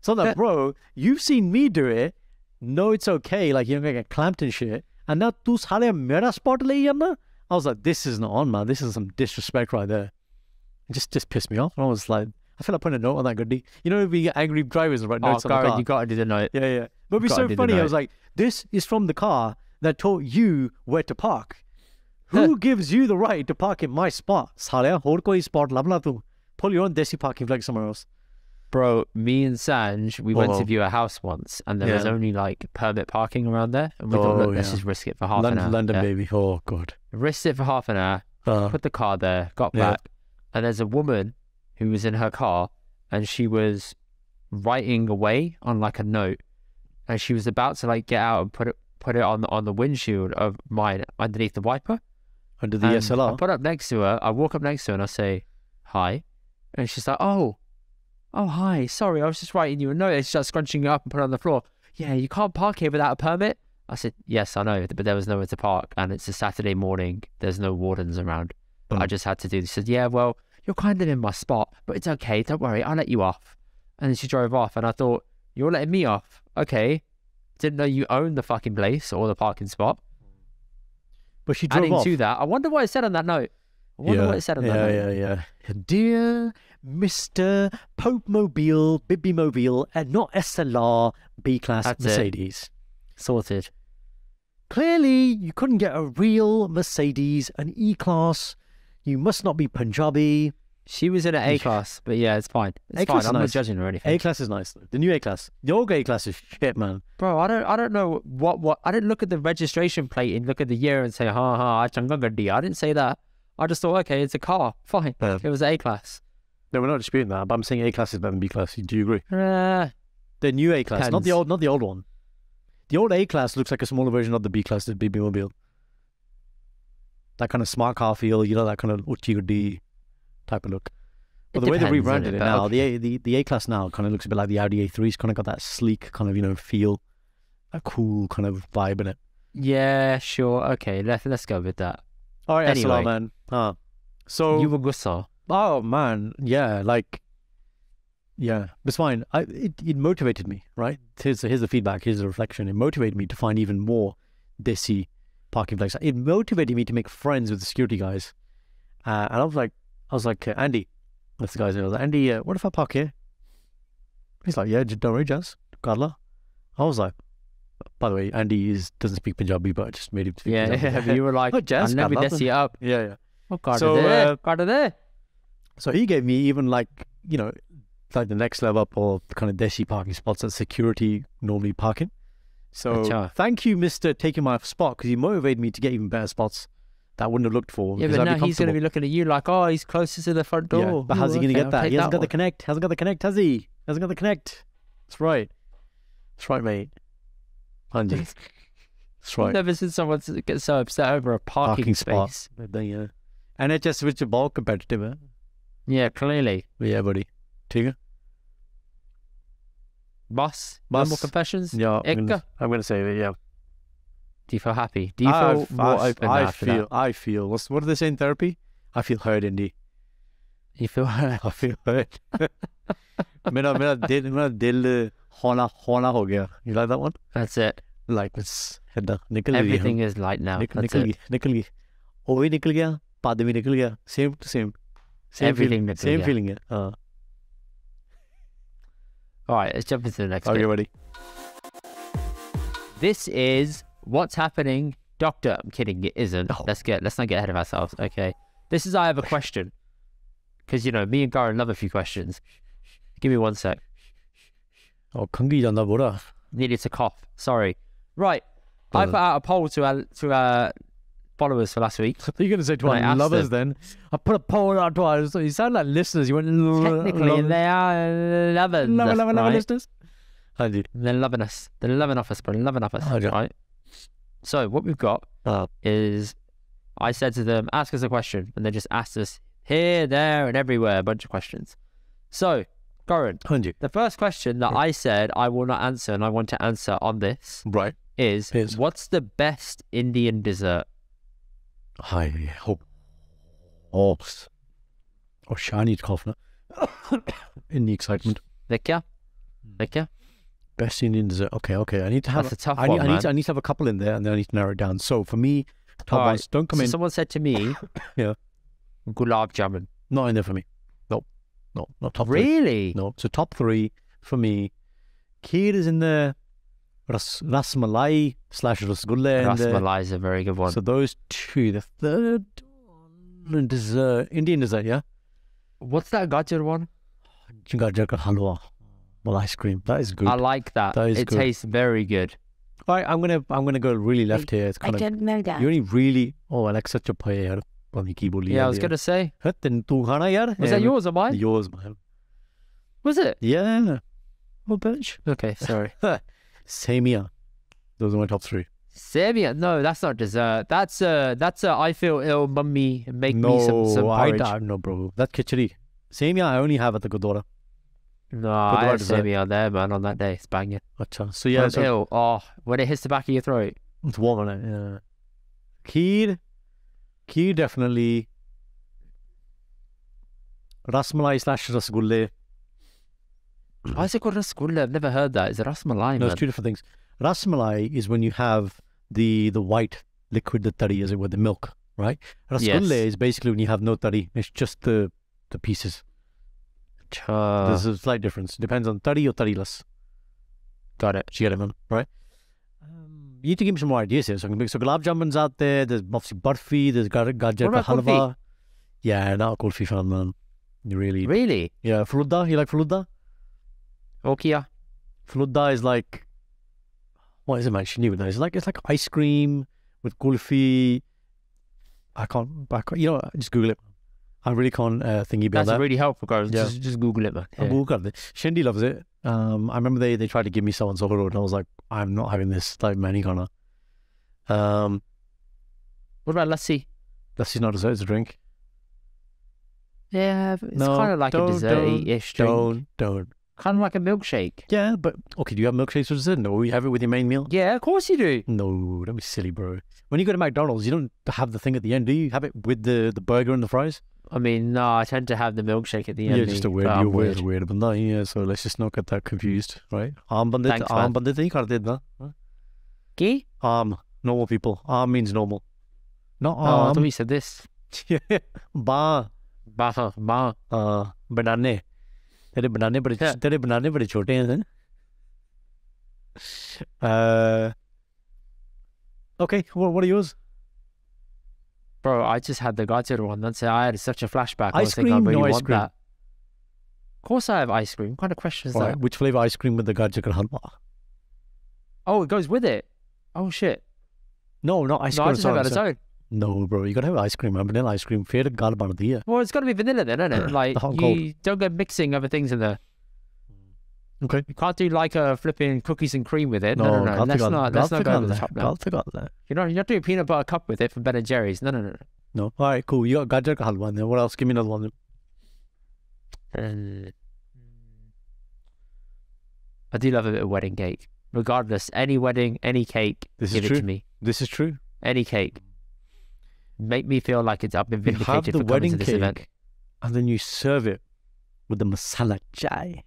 B: So I'm like, bro, you've seen me do it. No, it's okay. Like, you're going to get clamped and shit. And now tu sale mera spot le? I was like, this is not on, man. This is some disrespect right there. It just just pissed me off. And I was like, I feel like putting a note on that Guddy. You know, we get angry drivers and write
A: oh,
B: notes on the car.
A: you got to do the note.
B: Yeah, yeah. But it'd be so funny. I was like, this is from the car that told you where to park. Who gives you the right to park in my spot? Hold spot, Pull your own desi parking flag somewhere else.
A: Bro, me and Sanj, we oh.
B: went
A: to view a house once and there
B: yeah.
A: was only like permit parking around there. And we
B: oh, thought,
A: look, let's
B: oh,
A: just risk it for half
B: London, an
A: hour.
B: London,
A: yeah.
B: baby. Oh, God.
A: Risked it for half an hour,
B: uh,
A: put the car there, got back. And there's a woman who was in her car and she was writing away on like a note and she was about to like get out and put it put it on the on the windshield of mine underneath the wiper.
B: under the
A: And I put up next to her. I walk up next to her and I say, "Hi," and she's like, "Oh, oh, hi. Sorry, I was just writing you a note." And she starts scrunching it up and put it on the floor. Yeah, you can't park here without a permit. I said, "Yes, I know, but there was nowhere to park, and it's a Saturday morning. There's no wardens around. But I
B: Mm.
A: just had to do this." She said, "Yeah, well, you're kind of in my spot, but it's okay. Don't worry, I'll let you off." And then she drove off, and I thought, "You're letting me off? Okay." Didn't know you owned the fucking place or the parking spot.
B: But she drove
A: Adding
B: off.
A: to that, I wonder what it said on that note. I wonder
B: yeah,
A: what it said on
B: yeah,
A: that note.
B: yeah, yeah. Dear Mr. Pope Mobile, Bibby Mobile, and not SLR B Class
A: That's it.
B: Mercedes.
A: Sorted.
B: Clearly, you couldn't get a real Mercedes, an E Class. You must not be Punjabi.
A: She was in an A class, but yeah, it's fine. It's
B: A-class
A: fine.
B: is
A: I'm not judging her or anything.
B: A Class is nice though. The new A Class. The old A Class is shit, man.
A: Bro, I don't I don't know what what I didn't look at the registration plate and look at the year and say, ha ha, gaddi. I didn't say that. I just thought, okay, it's a car. Fine.
B: Yeah.
A: It was A class.
B: No, we're not disputing that, but I'm saying A Class is better than B Class. Do you agree?
A: Uh,
B: The new A Class, not the old, not the old one. The old A Class looks like a smaller version of the B Class, the BB Mobile. That kind of smart car feel, you know, that kind of uchi goody type of look. But
A: It
B: the way they rebranded it
A: But
B: now, the
A: okay.
B: A the, the A Class now kind of looks a bit like the Audi A3. It's kind of got that sleek kind of you know feel, a cool kind of vibe in it.
A: yeah, sure. Okay, let's let's go with that.
B: All right,
A: Anyway.
B: SLR man. Huh. So
A: you were gussa.
B: Oh man, yeah, like, yeah, it's fine. I it, it motivated me, right? Here's here's the feedback. Here's the reflection. It motivated me to find even more desi parking places. It motivated me to make friends with the security guys. Uh, and I was like, I was like, uh, Andy, that's the guy's name. I was like, Andy, uh, what if I park here? He's like, yeah, don't worry, Jazz. Karla. I was like, by the way, Andy is doesn't speak Punjabi, but I just made him speak
A: Yeah,
B: Punjabi.
A: yeah. you were like,
B: Oh, jazz
A: I'll never
B: Karla.
A: desi up.
B: yeah, yeah.
A: Oh, God,
B: So,
A: there,
B: uh,
A: God, there.
B: So he gave me even like, you know, like the next level up of kind of desi parking spots that security normally parking. So
A: Acha.
B: thank you, Mister, taking my spot because he motivated me to get even better spots that I wouldn't have looked for.
A: Yeah, but now he's going to be looking at you like, oh, he's closest to the front door.
B: Yeah, but how's he going to get that? He hasn't got the connect. Hasn't got the connect, has he? hasn't got the connect. That's right. That's right, mate. Andy. That's right.
A: I've never seen someone get so upset over a parking,
B: parking
A: space.
B: Spot. Yeah. NHS which are more competitive. Eh?
A: Yeah, clearly.
B: Yeah, buddy. Tiga.
A: Boss. Boss. More confessions.
B: Yeah. I'm going to say it. Yeah.
A: Do you feel happy? Do you feel
B: I,
A: more
B: I,
A: open
B: I
A: after
B: feel
A: that?
B: I feel what's what do they say in therapy I feel heard Indy
A: You feel
B: I feel heard मेरा मेरा दिल मेरा दिल होना होना हो गया you like that one
A: That's it.
B: like it's हेदा निकल गई
A: Everything is light now.
B: निकल
A: That's
B: निकल
A: it.
B: गई निकल गई ओ भी निकल गया पाद भी निकल गया same to same same
A: Everything
B: feeling,
A: निकल
B: same
A: गया.
B: feeling है हाँ
A: All right, let's jump into the next
B: okay
A: bit.
B: buddy
A: This is What's happening, Doctor? I'm kidding. It isn't. Let's get. Let's not get ahead of ourselves. Okay. This is. I have a question. Because you know, me and Karan love a few questions. Give me one sec.
B: 어 감기잖아 뭐라.
A: Needed to cough. Sorry. Right. Uh,
B: I
A: put out a poll to our to our followers for last week.
B: You're going to say to our lovers them. then? I put a poll out to our. So you sound like listeners. You went
A: technically
B: lo-
A: they are lovers.
B: Lover, lover,
A: right?
B: lover listeners.
A: They're loving us. They're loving off us, bro. Loving us.
B: us.
A: Right. So what we've got
B: Uh,
A: is I said to them, ask us a question, and they just asked us here, there, and everywhere a bunch of questions. So,
B: Karan,
A: the first question that I said I will not answer and I want to answer on this
B: Right.
A: is what's the best Indian dessert?
B: Hi. Oh. Oh. Oh, shiny cough. In the excitement.
A: Vikya? Vikya?
B: Best Indian dessert. Okay, okay. I need to have.
A: That's a tough
B: I need,
A: one,
B: I need, to, I need to have a couple in there, and then I need to narrow it down. So for me, top
A: All right.
B: ones don't come
A: So
B: in.
A: someone said to me,
B: Yeah.
A: Gulab Jamun.
B: Not in there for me. Nope. No, not top three.
A: Really?
B: No. So top three for me. Kheer is in there. Ras rasmalai slash rasgulla.
A: Rasmalai is a very good one.
B: So those two. The third one, dessert, Indian dessert, yeah.
A: What's that gajar one?
B: Gajar ka halwa, well, ice cream. That is good.
A: I like that.
B: that is
A: it
B: good.
A: tastes very good.
B: All right, I'm gonna I'm gonna go really left here. It's kind I of
C: don't know that.
B: you only really oh Alexa like such a player. keyboard.
A: Yeah, I was gonna say.
B: Hut then.
A: Was that yours or mine?
B: Yours, man.
A: Was it?
B: Yeah. Oh, bitch.
A: Okay, sorry.
B: Samia. Those are my top three.
A: Samia, no, that's not dessert. That's uh, that's a. I feel ill, mummy, make
B: no,
A: me some some porridge.
B: I don't know, bro. That's khichdi. Samia, I only have at the Gurdwara.
A: No, I had
B: dessert.
A: Samia there, man. On that day, it's banging.
B: So
A: Yeah,
B: so
A: ill. Oh, when it hits the back of your throat.
B: it's warm on it. Yeah. Kheer. Kheer definitely. Rasmalai slash rasgulle.
A: Why is it called rasgulla? I've never heard that. It's a rasmalai,
B: No,
A: man.
B: it's two different things. Rasmalai is when you have the the white liquid, the tari, as it were, the milk, right? Rasgulle
A: Yes.
B: is basically when you have no tari. It's just the the pieces.
A: Cha.
B: There's a slight difference. Depends on tari or tariless.
A: Got it.
B: Do you get it, man? Right? Um, you need to give me some more ideas here. So, I can make- so gulab jamun's out there. There's obviously barfi. There's gar- gajar ka halwa. Yeah, not a kulfi fan, man. You really?
A: Really?
B: Yeah, fludda. You like fludda?
A: Okia?
B: Fludda is like what is it, man? She knew that. It's like it's like ice cream with kulfi. I can't. I can't you know, just Google it. I really can't uh, thingy about
A: That's
B: that.
A: really helpful, guys.
B: Yeah.
A: Just, just Google it, man. Yeah.
B: Google it. Shindy loves it. Um, I remember they, they tried to give me some on and I was like, I'm not having this. Like many of. Um,
A: What about lassi?
B: that's not a dessert; it's a drink.
A: Yeah, it's
B: No,
A: kind of like a dessert-ish drink.
B: Don't don't.
A: Kind of like a milkshake.
B: Yeah, but okay. Do you have milkshakes for dessert? No, you have it with your main meal.
A: Yeah, of course you do.
B: No, don't be silly, bro. When you go to McDonald's, you don't have the thing at the end, do you? Have it with the, the burger and the fries?
A: I mean, no, I tend to have the milkshake at the end.
B: You're just a weird,
A: but
B: you're
A: I'm
B: weird, weird, but no, yeah. So let's just not get that confused, right? Arm bandit,
A: Thanks,
B: arm
A: man.
B: bandit, नहीं करते ना?
A: Ki?
B: Arm, normal people. Arm means normal. Not
A: Oh, I
B: arm.
A: thought you said this.
B: ba,
A: Baha, ba.
B: uh, banane. तेरे बनाने बड़े
A: Yeah.
B: तेरे बनाने बड़े छोटे हैं हैं? uh, okay, well, what are yours?
A: Bro, I just had the Godzilla one. That's it. I had such a flashback. I
B: Ice
A: was thinking, I
B: cream?
A: really
B: No ice
A: want
B: cream.
A: that. Of course, I have ice cream. What kind of question is
B: Right,
A: that?
B: which flavor ice cream with the Gajak halwa?
A: Oh, it goes with it. Oh shit!
B: No, not ice
A: no,
B: cream.
A: I just have it on its
B: sorry.
A: own.
B: No, bro, you gotta have ice cream. I'm Vanilla ice cream. Fair gal banadi hai.
A: Well, it's got to be vanilla then, isn't it? Like you don't go mixing other things in there.
B: Okay.
A: You can't do like a flipping cookies and cream with it. No, no, no.
B: galt
A: Let's not. Let's
B: galt
A: not go
B: gal
A: over the top now.
B: hai.
A: You're not. You're not doing peanut butter cup with it from Ben and Jerry's. No, no, no. no.
B: No. All right, cool. You got Gajar halwa. Then what else? Give me another one.
A: Uh, I do love a bit of wedding cake. Regardless, any wedding, any cake,
B: This is
A: give it
B: true.
A: to me.
B: This is true.
A: Any cake. Make me feel like it's I've been
B: You have the
A: for coming
B: wedding
A: to this event.
B: cake, and then you serve it with the masala chai.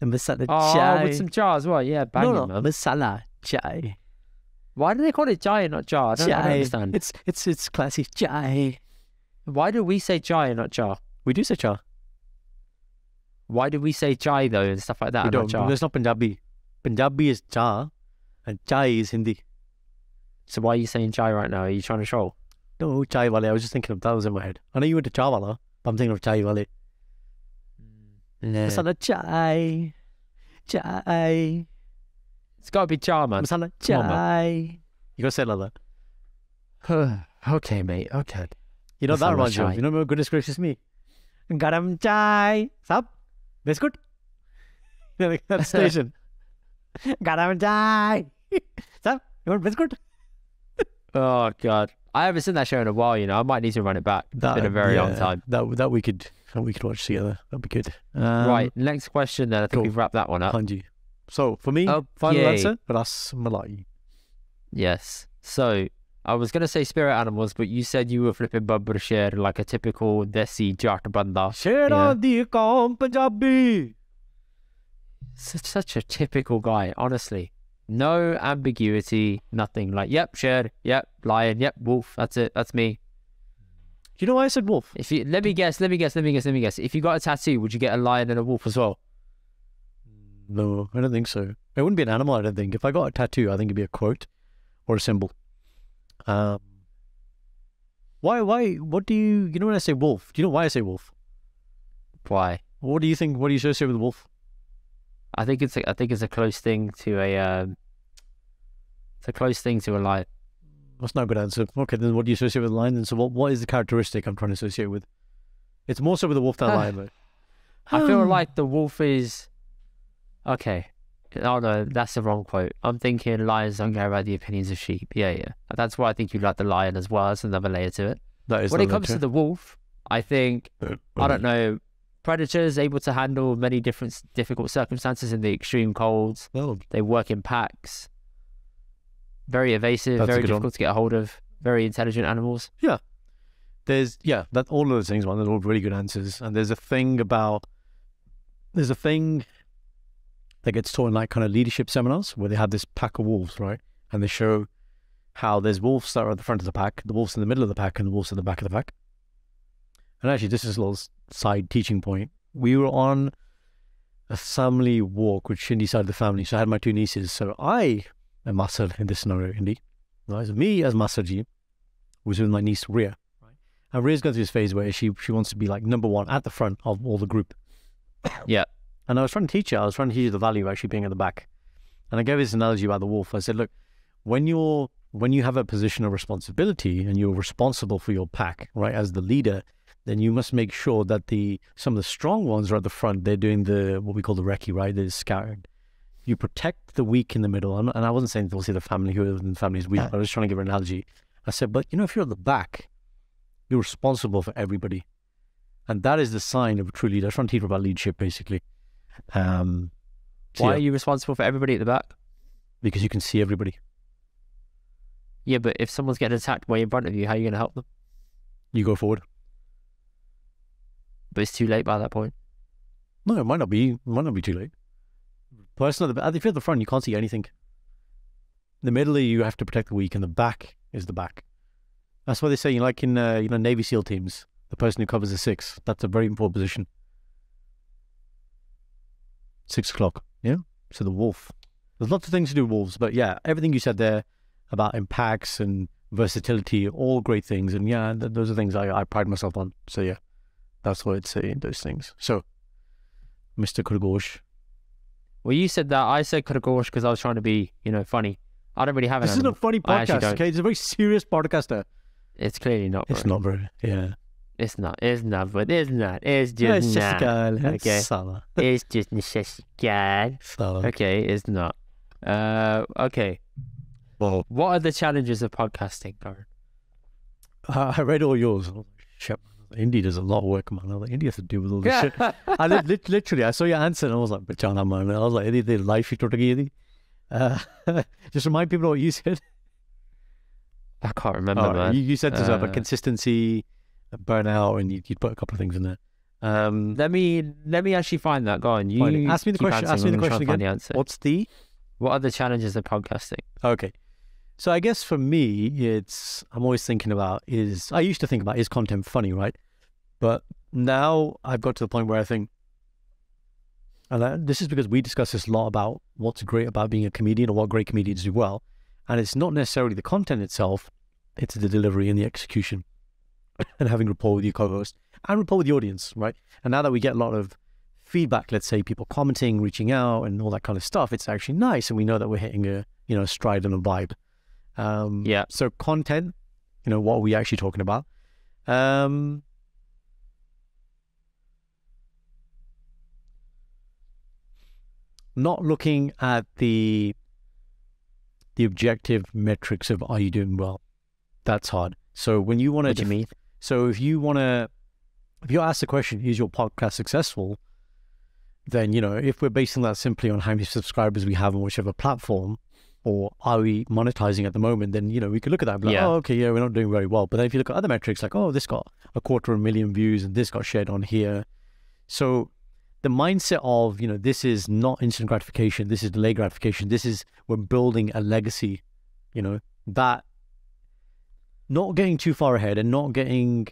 B: The masala
A: Oh,
B: chai.
A: with some jar as well. Yeah, banging,
B: no, no,
A: man.
B: masala chai.
A: Why do they call it chai and not jar? I don't, I don't understand.
B: It's it's it's classy chai.
A: Why do we say chai and not jar?
B: We do say cha.
A: Why do we say chai though and stuff like that?
B: We
A: and not
B: don't.
A: jar?
B: That's not Punjabi. Punjabi is cha, and chai is Hindi.
A: So why are you saying chai right now? Are you trying to troll?
B: No, chai wale. I was just thinking of that was in my head. I know you went to cha wala, but I'm thinking of chai wale.
A: Yeah.
B: Masala chai, chai,
A: It's got to be jar, man.
B: masala
A: Come on, man.
B: chai. You gotta say it like that.
A: okay, mate. Okay.
B: You know that
A: Masala
B: reminds you.
A: chai.
B: of- You know, goodness gracious me. Garam chai, sab, biscuit. You know, like that station. Garam chai, sab. You want biscuit?
A: Oh god, I haven't seen that show in a while. You know, I might need to run it back. It's been a very long time.
B: That that we could that we could watch together. That'd be good. Um,
A: right. Next question. Then I think
B: cool.
A: we've wrapped that one up.
B: Hanji. So for me, final
A: Okay.
B: answer, Ras Malai.
A: Yes. So I was gonna say spirit animals, but you said you were flipping Sher like a typical desi Jat banda.
B: Shera di kaum Punjabi.
A: Such, such a typical guy, honestly. No ambiguity, nothing. Like, yep, Sher, yep, lion, yep, wolf. That's it. That's me.
B: Do you know why I said wolf?
A: If you let me guess, let me guess, let me guess, let me guess. If you got a tattoo, would you get a lion and a wolf as well?
B: No, I don't think so. It wouldn't be an animal. I don't think. If I got a tattoo, I think it'd be a quote or a symbol. Um. Why? Why? What do you? You know when I say wolf? Do you know why I say wolf?
A: Why?
B: What do you think? What do you associate with wolf?
A: I think it's a, I think it's a close thing to a um, it's a close thing to a lion.
B: That's not a good answer. Okay, then what do you associate with the lion? Then so what? What is the characteristic I'm trying to associate with? It's more so with the wolf than a lion, though.
A: I feel
B: Hmm.
A: like the wolf is okay. Oh no, that's the wrong quote. I'm thinking lions don't care about the opinions of sheep. Yeah, yeah. That's why I think you like the lion as well. That's another layer to it.
B: That is
A: when it comes to the wolf, I think I don't know. Predators able to handle many different difficult circumstances in the extreme colds.
B: Well,
A: They work in packs. Very evasive,
B: That's
A: very
B: good one.
A: difficult to get a hold of. Very intelligent animals. Yeah.
B: There's yeah, that all of those things, one, They're all really good answers. And there's a thing about there's a thing that gets taught in like kind of leadership seminars where they have this pack of wolves, right? And they show how there's wolves that are at the front of the pack, the wolves in the middle of the pack, and the wolves at the back of the pack. And actually, this is a little side teaching point. We were on a family walk with Shindy side of the family. So I had my two nieces. So I am Masar in this scenario, indeed. Right? So me as Masarji was with my niece Ria. And Ria's going through this phase where she she wants to be like number one at the front of all the group.
A: Yeah.
B: And I was trying to teach her, I was trying to teach her the value of actually being at the back. And I gave this analogy about the wolf. I said, look, when you're when you have a position of responsibility and you're responsible for your pack, right, as the leader, then you must make sure that the some of the strong ones are at the front. They're doing the what we call the recce, right? They're scouting. You protect the weak in the middle. And and I wasn't saying obviously the family who in the family is weak, but I was trying to give an analogy. I said, but you know, if you're at the back, you're responsible for everybody. And that is the sign of a true leader. I was trying to teach about leadership basically. Um
A: Why
B: yeah,
A: are you responsible for everybody at the back?
B: because you can see everybody.
A: Yeah, but if someone's getting attacked way in front of you, how are you going to help them?
B: You go forward.
A: But it's too late by that point.
B: No, it might not be. It might not be too late. Person at the, if you're at the front, you can't see anything. In the middle, you have to protect the weak, and the back is the back. That's why they say, you know, like in uh, you know Navy SEAL teams, the person who covers the six. That's a very important position. Six o'clock. Yeah. So the wolf. There's lots of things to do with Wolves, but yeah, everything you said there about impacts and versatility, all great things. And yeah, th- those are things I, I pride myself on. So yeah, that's what I'd say those things. So, Mr. Kurgosh.
A: Well, you said that. I said Kurgosh because I was trying to be, you know, funny. I don't really have an
B: This isn't a funny
A: I actually
B: podcast,
A: don't.
B: okay? It's a very serious podcaster.
A: It's clearly not.
B: It's
A: bro.
B: not bro. yeah.
A: It's not. It's not. But it's not. It's just
B: it's just a
A: not.
B: guy.
A: Okay.
B: It's Salah.
A: It's just necessity.
B: Salah.
A: Okay, it's not. Uh, okay.
B: Well,
A: What are the challenges of podcasting, Karan?
B: I I read all yours. Shit. Indy does a lot of work, man. I was like, Indy has to deal with all this shit. I li- lit- literally, I saw your answer and I was like, Bachana, man. I was like, Indy, the life you took to uh, Just remind people what you said.
A: I can't remember,
B: Oh,
A: man.
B: you, you said there's uh,
A: Uh,
B: consistency, a burnout, and you, you'd put a couple of things in there. Um,
A: Let me let me actually find that. Go on. You
B: Ask me the question- ask me the question again.
A: The
B: what's the
A: What are the challenges of podcasting?
B: Okay. So I guess for me, it's I'm always thinking about is I used to think about is content funny, right? But now I've got to the point where I think, and I, this is because we discuss this a lot about what's great about being a comedian or what great comedians do well, and it's not necessarily the content itself; it's the delivery and the execution, and having rapport with your co-host and rapport with the audience, right? And now that we get a lot of feedback, let's say people commenting, reaching out, and all that kind of stuff, it's actually nice, and we know that we're hitting a you know stride and a vibe. Um,
A: Yeah.
B: So content, you know, what are we actually talking about? Um, not looking at the the objective metrics of are you doing well? That's hard. So when you want to
A: What do you mean?
B: so if you want to, if you're asked the question, is your podcast successful? Then, you know, if we're basing that simply on how many subscribers we have on whichever platform, or are we monetizing at the moment, then, you know, we could look at that and be like,
A: Yeah.
B: oh, okay, yeah, we're not doing very well. But then if you look at other metrics, like, oh, this got a quarter of a million views and this got shared on here. So the mindset of, you know, this is not instant gratification, this is delayed gratification, this is, we're building a legacy, you know, that not getting too far ahead and not getting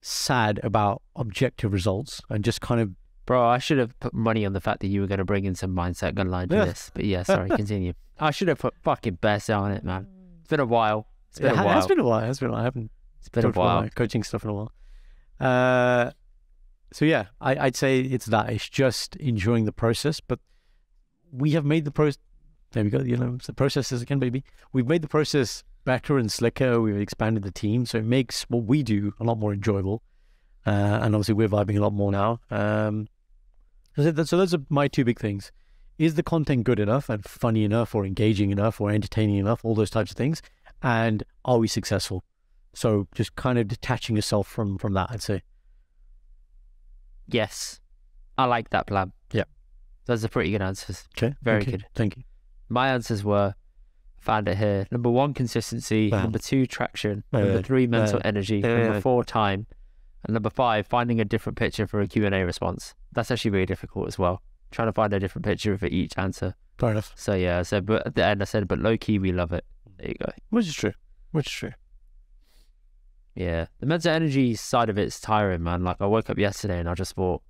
B: sad about objective results and just kind of
A: Bro, I should have put money on the fact that you were going to bring in some mindset gun line to
B: Yeah.
A: this. But yeah, sorry, continue. I should have put fucking best on it, man. It's been a while. It's been
B: it
A: a while.
B: has been a while. It has been a while. I haven't
A: it's been a while.
B: my coaching stuff in a while. Uh, so yeah, I, I'd say it's that. It's just enjoying the process. But we have made the process. There we go. You know, it's the processes again, baby. We've made the process better and slicker. We've expanded the team, so it makes what we do a lot more enjoyable. Uh, and obviously, we're vibing a lot more now. Um, so that- so those are my two big things. Is the content good enough and funny enough or engaging enough or entertaining enough? All those types of things. And are we successful? So just kind of detaching yourself from from that, I'd say.
A: Yes. I like that plan.
B: Yeah.
A: Those are pretty good answers.
B: Okay.
A: Very
B: okay.
A: good.
B: Thank you.
A: My answers were found it here. Number one, consistency.
B: Bam.
A: Number two, traction. Number three, mental
B: right.
A: energy. Number four, time. And number five, finding a different picture for a Q&A response. That's actually really difficult as well. Trying to find a different picture for each answer.
B: Fair enough.
A: So yeah, so but at the end I said, but low key we love it. There you go.
B: Which is true. Which is true.
A: Yeah. The mental energy side of it's tiring, man. Like I woke up yesterday and I just thought,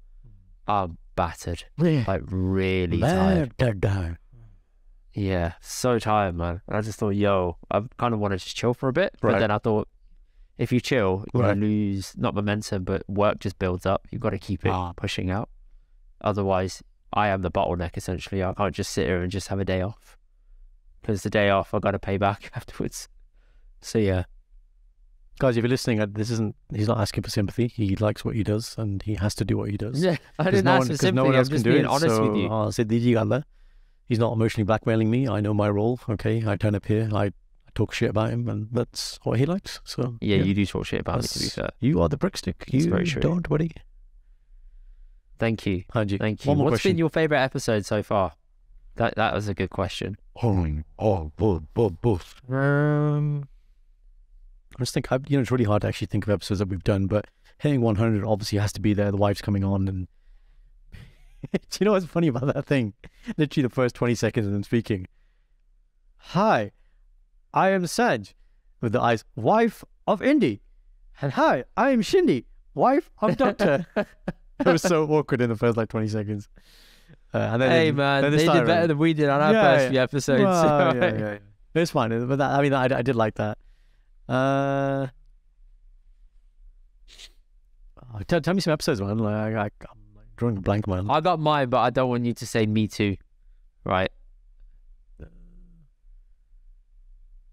A: I'm battered.
B: Yeah.
A: Like really tired.
B: That down.
A: Yeah. So tired, man. And I just thought, yo, I kind of want to just chill for a bit. But then I thought if you chill, you
B: Right.
A: you lose not momentum, but work just builds up. You've got to keep it
B: Ah.
A: pushing out. Otherwise, I am the bottleneck essentially. I can't just sit here and just have a day off. Because the day off, I got to pay back afterwards. So yeah.
B: Guys, if you're listening, uh, this isn't. He's not asking for sympathy. He likes what he does, and he has to do what he does.
A: Yeah, I didn't
B: no
A: ask
B: one,
A: for sympathy.
B: no one
A: I'm
B: else can
A: just
B: do
A: being
B: it.
A: honest
B: so
A: with you.
B: I'll say the galla. He's not emotionally blackmailing me. I know my role. Okay, I turn up here. I talk shit about him, and that's what he likes. So
A: Yeah, you do talk shit about me, to be fair.
B: You are the brickstick. You don't worry.
A: Thank you.
B: Hand you.
A: Thank you. What's
B: question.
A: been your favourite episode so far? That that was a good question.
B: Oh, oh, both, both, both. Um, I just think I, you know it's really hard to actually think of episodes that we've done, but hitting 100 obviously has to be there. The wife's coming on, and do you know what's funny about that thing? Literally, the first 20 seconds of them speaking. Hi, I am Sanj, with the eyes, wife of Indy, and hi, I am Shindy, wife of Doctor. it was so awkward in the first like 20 seconds. Uh, and then
A: Hey
B: then
A: man,
B: they
A: they, did better than we did on our
B: Yeah,
A: first
B: yeah.
A: few episodes.
B: Well,
A: so-
B: yeah, yeah, yeah. It's fine, but that, I mean, I, I did like that. Uh, oh, tell, tell me some episodes, man. Like, I, like drawing a blank, man.
A: I got mine, but I don't want you to say me too. Right?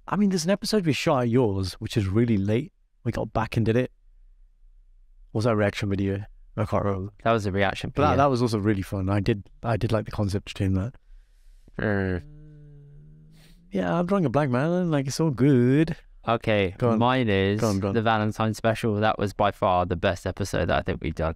B: I mean, there's an episode we shot at yours, which is really late. We got back and did it. Was that a reaction video? I can't remember.
A: That was a reaction.
B: But that, that was also really fun. I did I did like the concept doing that.
A: Mm.
B: Yeah, I'm drawing a blank, man. Like it's all good.
A: Okay,
B: Go
A: mine is
B: Go on, go on.
A: the Valentine special. That was by far the best episode that I think we've done.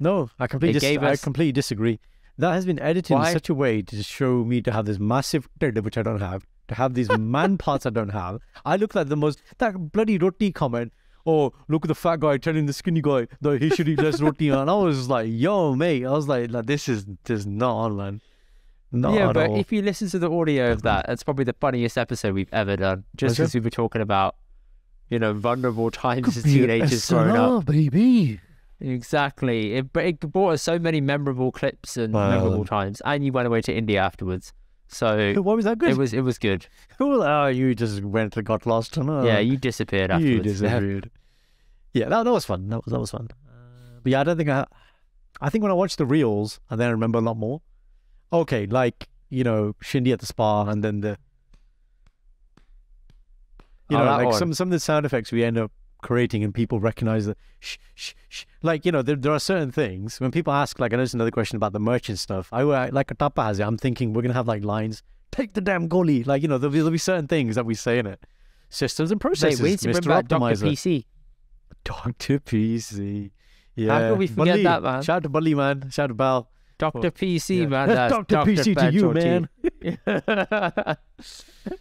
B: No, I completely dis-
A: gave
B: I completely disagree. That has been edited
A: Why?
B: in such a way to show me to have this massive teddy, which I don't have, to have these man parts I don't have. I look like the most that bloody roti comment. Oh, look at the fat guy telling the skinny guy that he should eat less roti. And I was like, yo, mate. I was like, like this is this is not on, man. Not
A: yeah, but
B: all.
A: if you listen to the audio of that, it's probably the funniest episode we've ever done. Just because we were talking about, you know, vulnerable times as teenagers growing up.
B: baby.
A: Exactly. It, it brought us so many memorable clips and
B: Wow.
A: memorable times. And you went away to India afterwards. So
B: Why was that good?
A: it was it was good.
B: Well, oh, you just went and got lost. Oh,
A: yeah, you disappeared after
B: you
A: afterwards.
B: disappeared. yeah, that, that was fun. That was that was fun. Uh, but yeah, I don't think I. I think when I watched the reels, and then I remember a lot more. Okay, like you know, Shindy at the spa, and then the. You
A: Oh,
B: know, like
A: one.
B: some some of the sound effects we end up creating, and people recognize the shh shh shh. Like you know, there there are certain things when people ask. Like I know there's another question about the merchant stuff. I, I like a tapa has it. I'm thinking we're gonna have like lines. Take the damn goalie. Like you know, there'll be, there'll be certain things that we say in it. Systems and processes.
A: need to
B: Mr.
A: back Dr.
B: Optimizer.
A: PC.
B: Dr. PC. Yeah.
A: how could we forget
B: Bully.
A: that, man?
B: Shout out to Bully, man. Shout out to Bal.
A: Dr.
B: Well, oh,
A: PC,
B: Yeah.
A: man. That's
B: Dr. PC to you, man.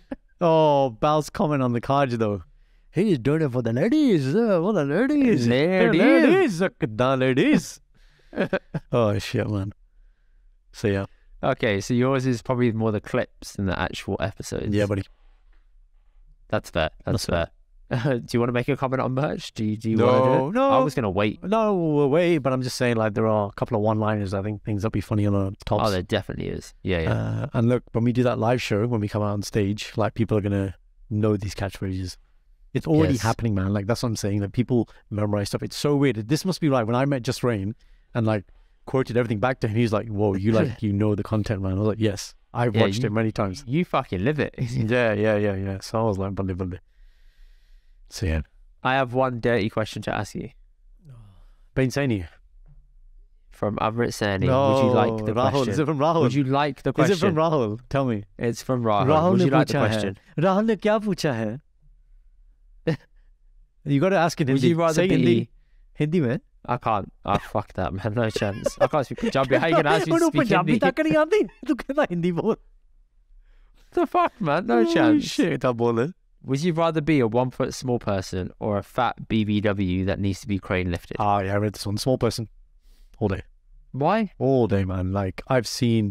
B: Oh, Bal's comment on the cards, though. He's doing it for the ladies. Uh, for the ladies.
A: Ladies.
B: Ladies. Look ladies. oh, shit, man. So, yeah.
A: okay, so yours is probably more the clips than the actual episodes.
B: Yeah, buddy.
A: That's fair. That's,
B: That's
A: fair. do you want to make a comment on merch? Do you, do you want to do it?
B: no.
A: I was going to wait.
B: No way, but I'm just saying, like, there are a couple of one liners, I think, things that'll be funny on the tops.
A: Oh, there definitely is. Yeah, yeah.
B: Uh, and look, when we do that live show, when we come out on stage, like people are gonna know these catchphrases. It's already
A: yes.
B: happening, man. Like that's what I'm saying. That people memorize stuff. It's so weird. This must be like when I met Jus Reign and like quoted everything back to him. He's like, "Whoa, you like you know the content, man." I was like, "Yes, I've
A: yeah,
B: watched
A: you,
B: it many times."
A: You fucking live it.
B: yeah, yeah, yeah, yeah. So I was like, "Believe me." So yeah,
A: I have one dirty question to ask you.
B: Bains Ainye.
A: From Amrit Saini.
B: No,
A: would you like the
B: Rahul.
A: question?
B: Is it from Rahul?
A: Would you like the question?
B: Is it from Rahul? Tell me.
A: It's from Rahul.
B: Rahul
A: would you like the question?
B: Rahul ne kya pucha hai? you got to ask it in
A: Would
B: Hindi.
A: you rather
B: Say
A: be?
B: Hindi. Hindi में?
A: I can't. Oh, fuck that, man. No chance. I can't speak Punjabi. How you going to ask me to
B: ਉਹਨੂੰ
A: speak
B: Punjabi
A: Hindi?
B: ਤੱਕ ਨਹੀਂ ਆਉਂਦੀ ਤੂੰ ਕਹਿੰਦਾ ਹਿੰਦੀ ਬੋਲ
A: the fuck, man? No
B: Oh,
A: chance.
B: shit ਤਾਂ ਬੋਲ
A: Would you rather be a one foot small person or a fat BBW that needs to be crane lifted?
B: ah yeah I read this one small person all day
A: Why?
B: all day man like I've seen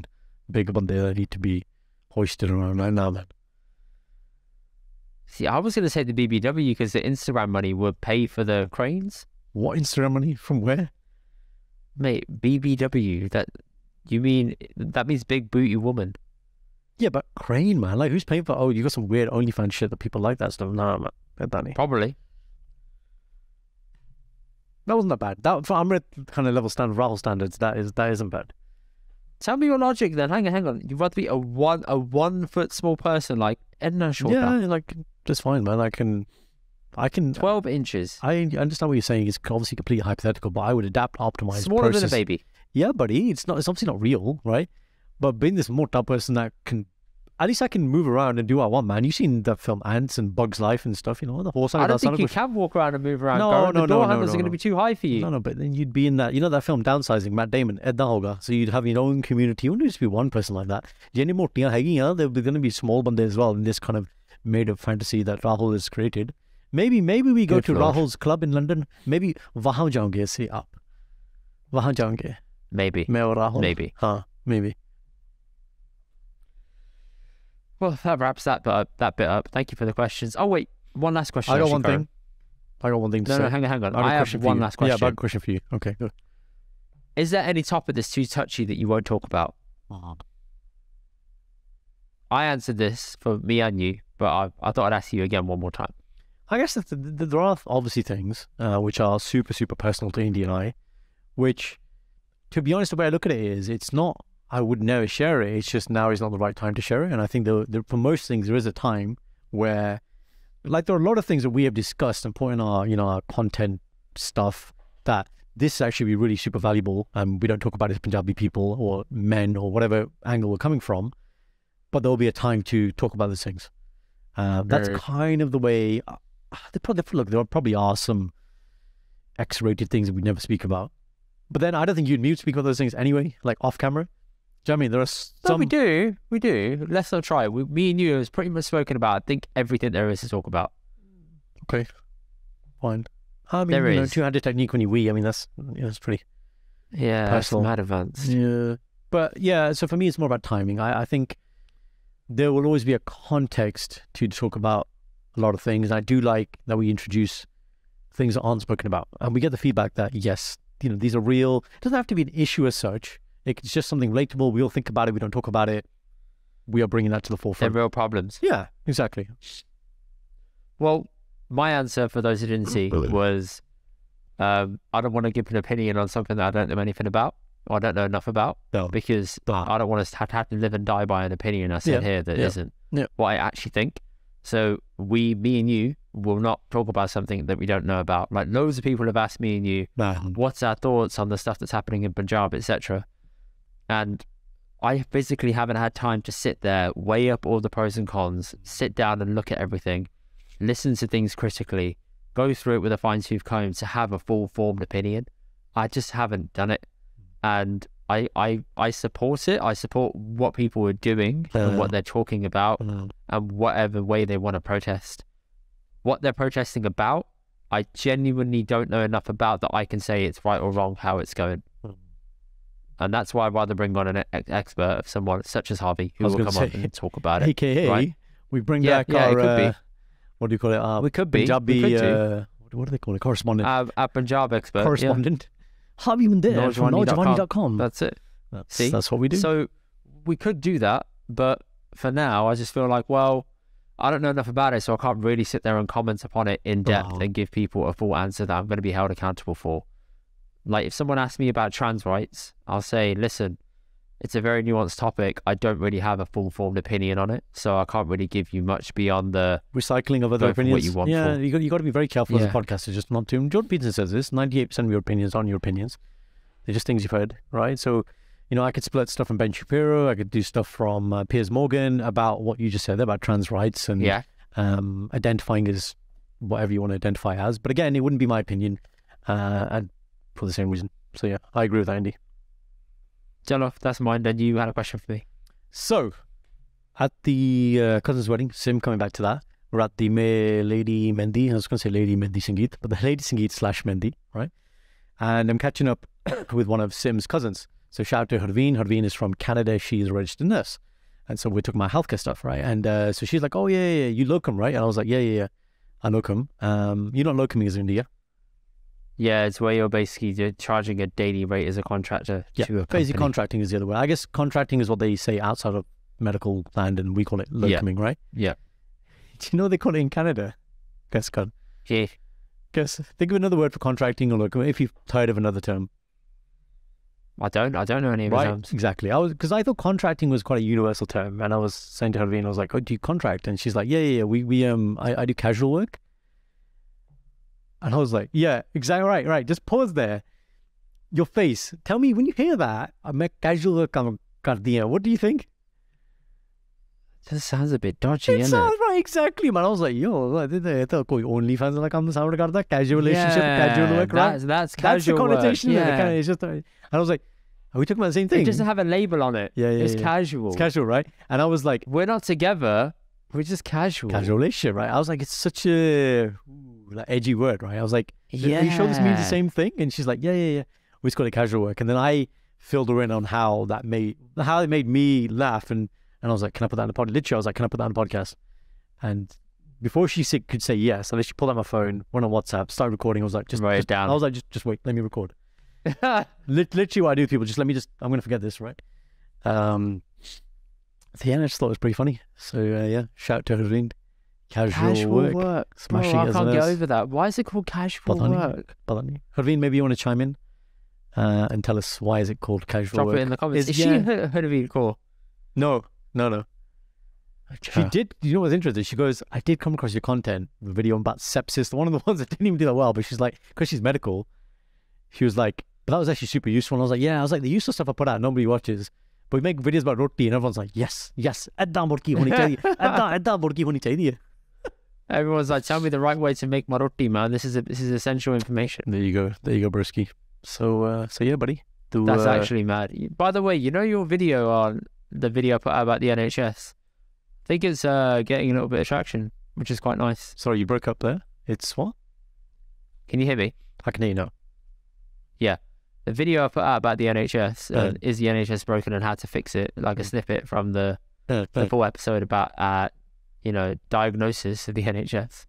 B: big bande that need to be hoisted around right now man
A: See, I was going to say the BBW because the Instagram money would pay for the cranes.
B: what Instagram money from where
A: Mate, BBW, that you mean that means big booty woman.
B: yeah but crane man like who's paying for oh you got some weird OnlyFans shit that people like that stuff nah man नहीं.
A: Probably.
B: that wasn't that bad that for Amrit kind of level standard Rahul standards that is that isn't bad
A: Tell me your logic then. Hang on, hang on. You'd rather be a one a one foot small person like Edna Shorter.
B: yeah like just fine man I can I can
A: Twelve inches.
B: I understand what you're saying. It's obviously completely hypothetical, but I would adapt, optimize,
A: Smaller
B: process.
A: than a baby.
B: Yeah, buddy. It's not. It's obviously not real, right? But being this more tough person that can, at least I can move around and do what I want, man. You've seen that film Ants and Bugs Life and stuff. You know the horse.
A: I don't think you can walk around and move around.
B: No,
A: Gaurav.
B: no,
A: the door
B: no,
A: handles
B: no,
A: are going to be too high for you.
B: No, no, but then you'd be in that. You know that film Downsizing, Matt Damon, Ed Hoga. So you'd have your own community. You wouldn't just be one person like that. Jenny Motiya hagiyan. There'll be going to be small bande as well in this kind of made a fantasy that Rahul has created. Maybe maybe we go
A: Good
B: to
A: Lord.
B: Rahul's club in London. Maybe wahan jaunge se aap. Wahan jaunge.
A: Maybe.
B: Main aur Rahul.
A: Maybe.
B: Huh, maybe.
A: Well, that wraps that bit up. That bit up. Thank you for the questions. Oh wait, one last question.
B: I got
A: actually,
B: one thing. I got one thing to
A: no,
B: say.
A: No, hang on, hang on.
B: I,
A: I have one last question.
B: Yeah, bad question for you. Okay, good.
A: Is there any topic that's too touchy that you won't talk about? Mm. I answered this for me and you, but I, I thought I'd ask you again one more time.
B: I guess that th- th- there are obviously things uh, which are super, super personal to Indy and I, which, to be honest, the way I look at it is it's not, I would never share it. It's just now is not the right time to share it. And I think there, for most things, there is a time where, like, there are a lot of things that we have discussed and put in our, you know, our content stuff that this actually be really super valuable. And we don't talk about it as Punjabi people or men or whatever angle we're coming from, but there will be a time to talk about those things. Uh, that's
A: Very-
B: kind of the way. Uh, there probably look. There probably are some X-rated things that we never speak about, but then I don't think you'd me would speak about those things anyway, like off camera. Do you know what I mean? There are s-
A: No,
B: some.
A: we do. We do. Let's not try. We, me and you has pretty much spoken about, I think, everything there is to talk about.
B: Okay, fine. I mean,
A: There
B: you know, two-handed technique when you wee. I mean, that's you know, that's pretty.
A: Yeah, that's
B: Personal.
A: mad advanced.
B: Yeah. But yeah, so for me, it's more about timing. I, I think there will always be a context to talk about a lot of things. And I do like that we introduce things that aren't spoken about. And we get the feedback that, yes, you know, these are real. It doesn't have to be an issue as such. It's just something relatable. We all think about it. We don't talk about it. We are bringing that to the
A: They're
B: forefront.
A: real problems.
B: yeah, exactly.
A: Well, my answer for those who didn't see
B: Brilliant.
A: was um, I don't want to give an opinion on something that I don't know anything about or I don't know enough about
B: No.
A: because. I don't want to have, have to live and die by an opinion I said
B: Yeah,
A: here that
B: yeah,
A: not
B: yeah.
A: what I actually think. So we, me and you, will not talk about something that we don't know about. Like loads of people have asked me and you, what's our thoughts on the stuff that's happening in Punjab, etc. And I physically haven't had time to sit there, weigh up all the pros and cons, sit down and look at everything, listen to things critically, go through it with a fine tooth comb to have a full formed opinion. I just haven't done it. And I, I, I support it. I support what people are doing and what they're talking about and whatever way they want to protest. What they're protesting about, I genuinely don't know enough about that I can say it's right or wrong how it's going.
B: Mm.
A: And that's why I'd rather bring on an e- expert of someone such as Harvey who will come on and talk about it.
B: AKA,
A: right.
B: we bring
A: Yeah,
B: back
A: yeah,
B: our, uh, what do you call it? Our
A: we could be.
B: Punjabi,
A: we could
B: uh, what- do they call it? Correspondent.
A: Our, our Punjab expert.
B: correspondent. Harvey Mandel from.
A: Nojwani.com. that's it.
B: That's,
A: See?
B: that's what we do.
A: So we could do that, but for now, I just feel like, well, I don't know enough about it, so I can't really sit there and comment upon it in depth
B: Oh.
A: and give people a full answer that I'm going to be held accountable for. Like, if someone asks me about trans rights, I'll say, listen, it's a very nuanced topic. I don't really have a full formed opinion on it, so I can't really give you much beyond the.
B: Recycling of other
A: for what
B: opinions.
A: you want
B: yeah,
A: for.
B: you got, you got to be very careful as
A: Yeah.
B: a podcaster, just not to. Jordan Peterson says this 98% of your opinions aren't your opinions. They're just things you've heard, right? So, you know, I could split stuff from Ben Shapiro. I could do stuff from uh, Piers Morgan about what you just said about trans rights and
A: Yeah.
B: um, identifying as whatever you want to identify as. But again, it wouldn't be my opinion uh, and for the same reason. So, yeah, I agree with Indy.
A: Jello, that's mine. Then you had a question for me.
B: So, at the uh, cousin's wedding, Sim coming back to that, we're at the May Lady Mendi. I was going to say Lady Mendi Sangeet, but the Lady Sangeet slash Mendi, right? And I'm catching up with one of Sim's cousins. So shout out to Harveen. Harveen is from Canada. She's a registered nurse. And so we took my healthcare stuff, right? And uh, so she's like, oh, yeah, yeah, yeah, you locum, right? And I was like, yeah, yeah, yeah, I locum. Um, you're not locuming as in India.
A: Yeah, it's where you're basically charging a daily rate as a contractor
B: Yeah,
A: to a
B: Basic
A: company.
B: contracting is the other way. I guess contracting is what they say outside of medical land, and we call it
A: Yeah.
B: locuming, right?
A: Yeah.
B: Do you know they call it in Canada? Guess, God.
A: Yeah.
B: Guess. Think of another word for contracting or locum if you've heard of another term.
A: I don't. I don't know any of the
B: Right?
A: terms.
B: Exactly. I was because I thought contracting was quite a universal term, and I was saying to Harveen, I was like, "Oh, do you contract?" And she's like, "Yeah, yeah, yeah. We we um, I, I do casual work." And I was like, "Yeah, exactly right, right." Just pause there. Your face. Tell me when you hear that. I'm a casual work. What do you think?
A: That sounds a bit dodgy,
B: It sounds right, exactly, man. I was like, yo, I thought कोई only fans like I'm the sound casual relationship,
A: yeah,
B: casual work, right?
A: that's, that's
B: That's the
A: casual work,
B: connotation. it,
A: Yeah.
B: kind of, just, uh, and I was like, are we talking about the same
A: It
B: thing?
A: doesn't have a label on it.
B: Yeah, yeah,
A: It's
B: yeah.
A: casual.
B: It's casual, right? And I was like,
A: We're not together. We're just casual.
B: casual relationship, right? I was like, it's such a ooh, like edgy word, right? I was like, are you sure this means the same thing? And she's like, yeah, yeah, yeah. We just call it casual work. And then I filled her in on how that made how it made me laugh, and and I was like, can I put that in the podcast? Literally, I was like, can I put that in the podcast? And before she said, could say yes, I literally pulled out my phone, went on WhatsApp, started recording. I was like, just
A: Write it down.
B: I was like, just just wait, let me record. Literally, what I do with people, just let me just, I'm going to forget this, right? Um, yeah, I just thought it was pretty funny. So uh, yeah, shout out to Harveen. Casual, work.
A: Bro,
B: Smashing
A: I
B: it as
A: can't get over that. Why is it called casual
B: Pata
A: work?
B: Pata nahi. Harveen, maybe you want to chime in uh, and tell us why is it called casual
A: Drop
B: work?
A: it in the comments.
B: Is-
A: Is,
B: yeah.
A: she heard, heard of it call?
B: No, no, no. She did. You know what's interesting? She goes, "I did come across your content, the video about sepsis. One of the ones that didn't even do that well, but she's like, because she's medical, she was like, but that was actually super useful. And I was like, yeah, I was like, the useful stuff I put out, nobody watches, we make videos about roti and everyone's like, yes, yes, edda murki honi chahiye, edda edda murki honi chahiye.
A: Everyone's like, tell me the right way to make my roti, man. This is a, this is essential information.
B: There you go, there you go, Brisky. So uh, so yeah, buddy. Do,
A: That's
B: uh,
A: actually mad. By the way, you know your video on the video I put out about the NHS. I think it's uh, getting a little bit of traction, which is quite nice.
B: Sorry, you broke up there. It's what?
A: Can you hear me?
B: I can hear you now. Yeah.
A: The video I put out about the NHS, uh, is the NHS broken and how to fix it, like a snippet from the,
B: Uh,
A: the full episode about, uh, you know, diagnosis of the NHS.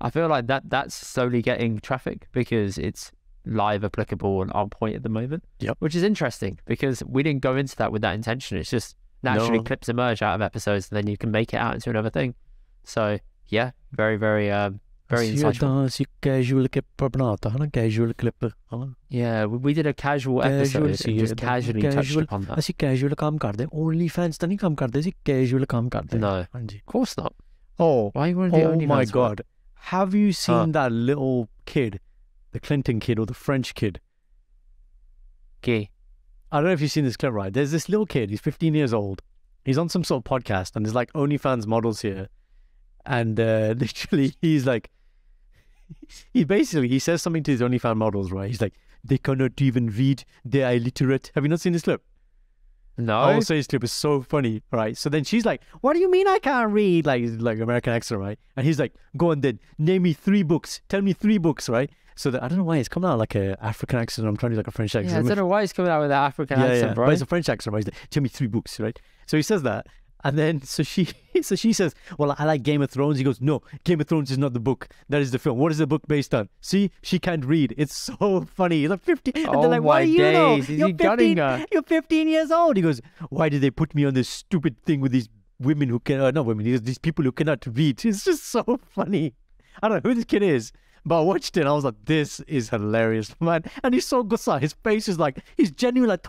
A: I feel like that that's slowly getting traffic because it's live, applicable, and on point at the moment.
B: Yep.
A: Which is interesting because we didn't go into that with that intention. It's just naturally
B: No.
A: clips emerge out of episodes, and then you can make it out into another thing. So yeah, very, very, um, very
B: ਅਸੀਂ
A: insightful.
B: ਏਦਾਂ ਅਸੀਂ casual clip ਬਣਾਤਾ ਹਨਾ casual clip ਹਨਾ
A: Yeah, we, we did a casual
B: Casual
A: episode
B: C
A: and just
B: ਇਹ ਤਾਂ,
A: casually touched
B: casual-
A: upon that.
B: ਅਸੀਂ casual ਕੰਮ ਕਰਦੇ ਓਨਲੀ ਫੈਨਸ ਤਾਂ ਨਹੀਂ ਕੰਮ ਕਰਦੇ ਅਸੀਂ casual ਕੰਮ ਕਰਦੇ
A: No,
B: ਹਾਂਜੀ
A: of course not.
B: oh
A: Why you want to do
B: oh
A: OnlyFans
B: my
A: for?
B: god have you seen that little kid the Clinton kid or the French kid
A: Gay.
B: I don't know if you've seen this clip right there's this little kid he's 15 years old he's on some sort of podcast and there's like OnlyFans models here and uh, literally he's like he basically he says something to his OnlyFans models right he's like they cannot even read they're illiterate have you not seen this clip
A: No.
B: Oh, so his clip is so funny, right? So then she's like, "What do you mean I can't read?" Like, like American accent, right? And he's like, "Go on then, name me three books. Tell me three books, right?" So that, I don't know why it's coming out like a African accent. I'm trying to do like a French
A: yeah, I don't know why he's coming out with an African
B: yeah,
A: accent,
B: yeah,
A: bro.
B: but it's a French accent, right? He's like, "Tell me three books, right?" So he says that, and then so she, so she says, "Well, I like Game of Thrones." He goes, "No, Game of Thrones is not the book. That is the film. What is the book based on?" See, she can't read. It's so funny. He's like 50, and
A: Oh
B: they're like, "What
A: my
B: do you know? You're 15
A: her?
B: you're 15 years old. He goes, Why did they put me on this stupid thing with these women who can, uh, not women, these, these people who cannot read? It's just so funny. I don't know who this kid is, but I watched it and I was like, This is hilarious, man. And he's so gussa. His face is like, he's genuinely like,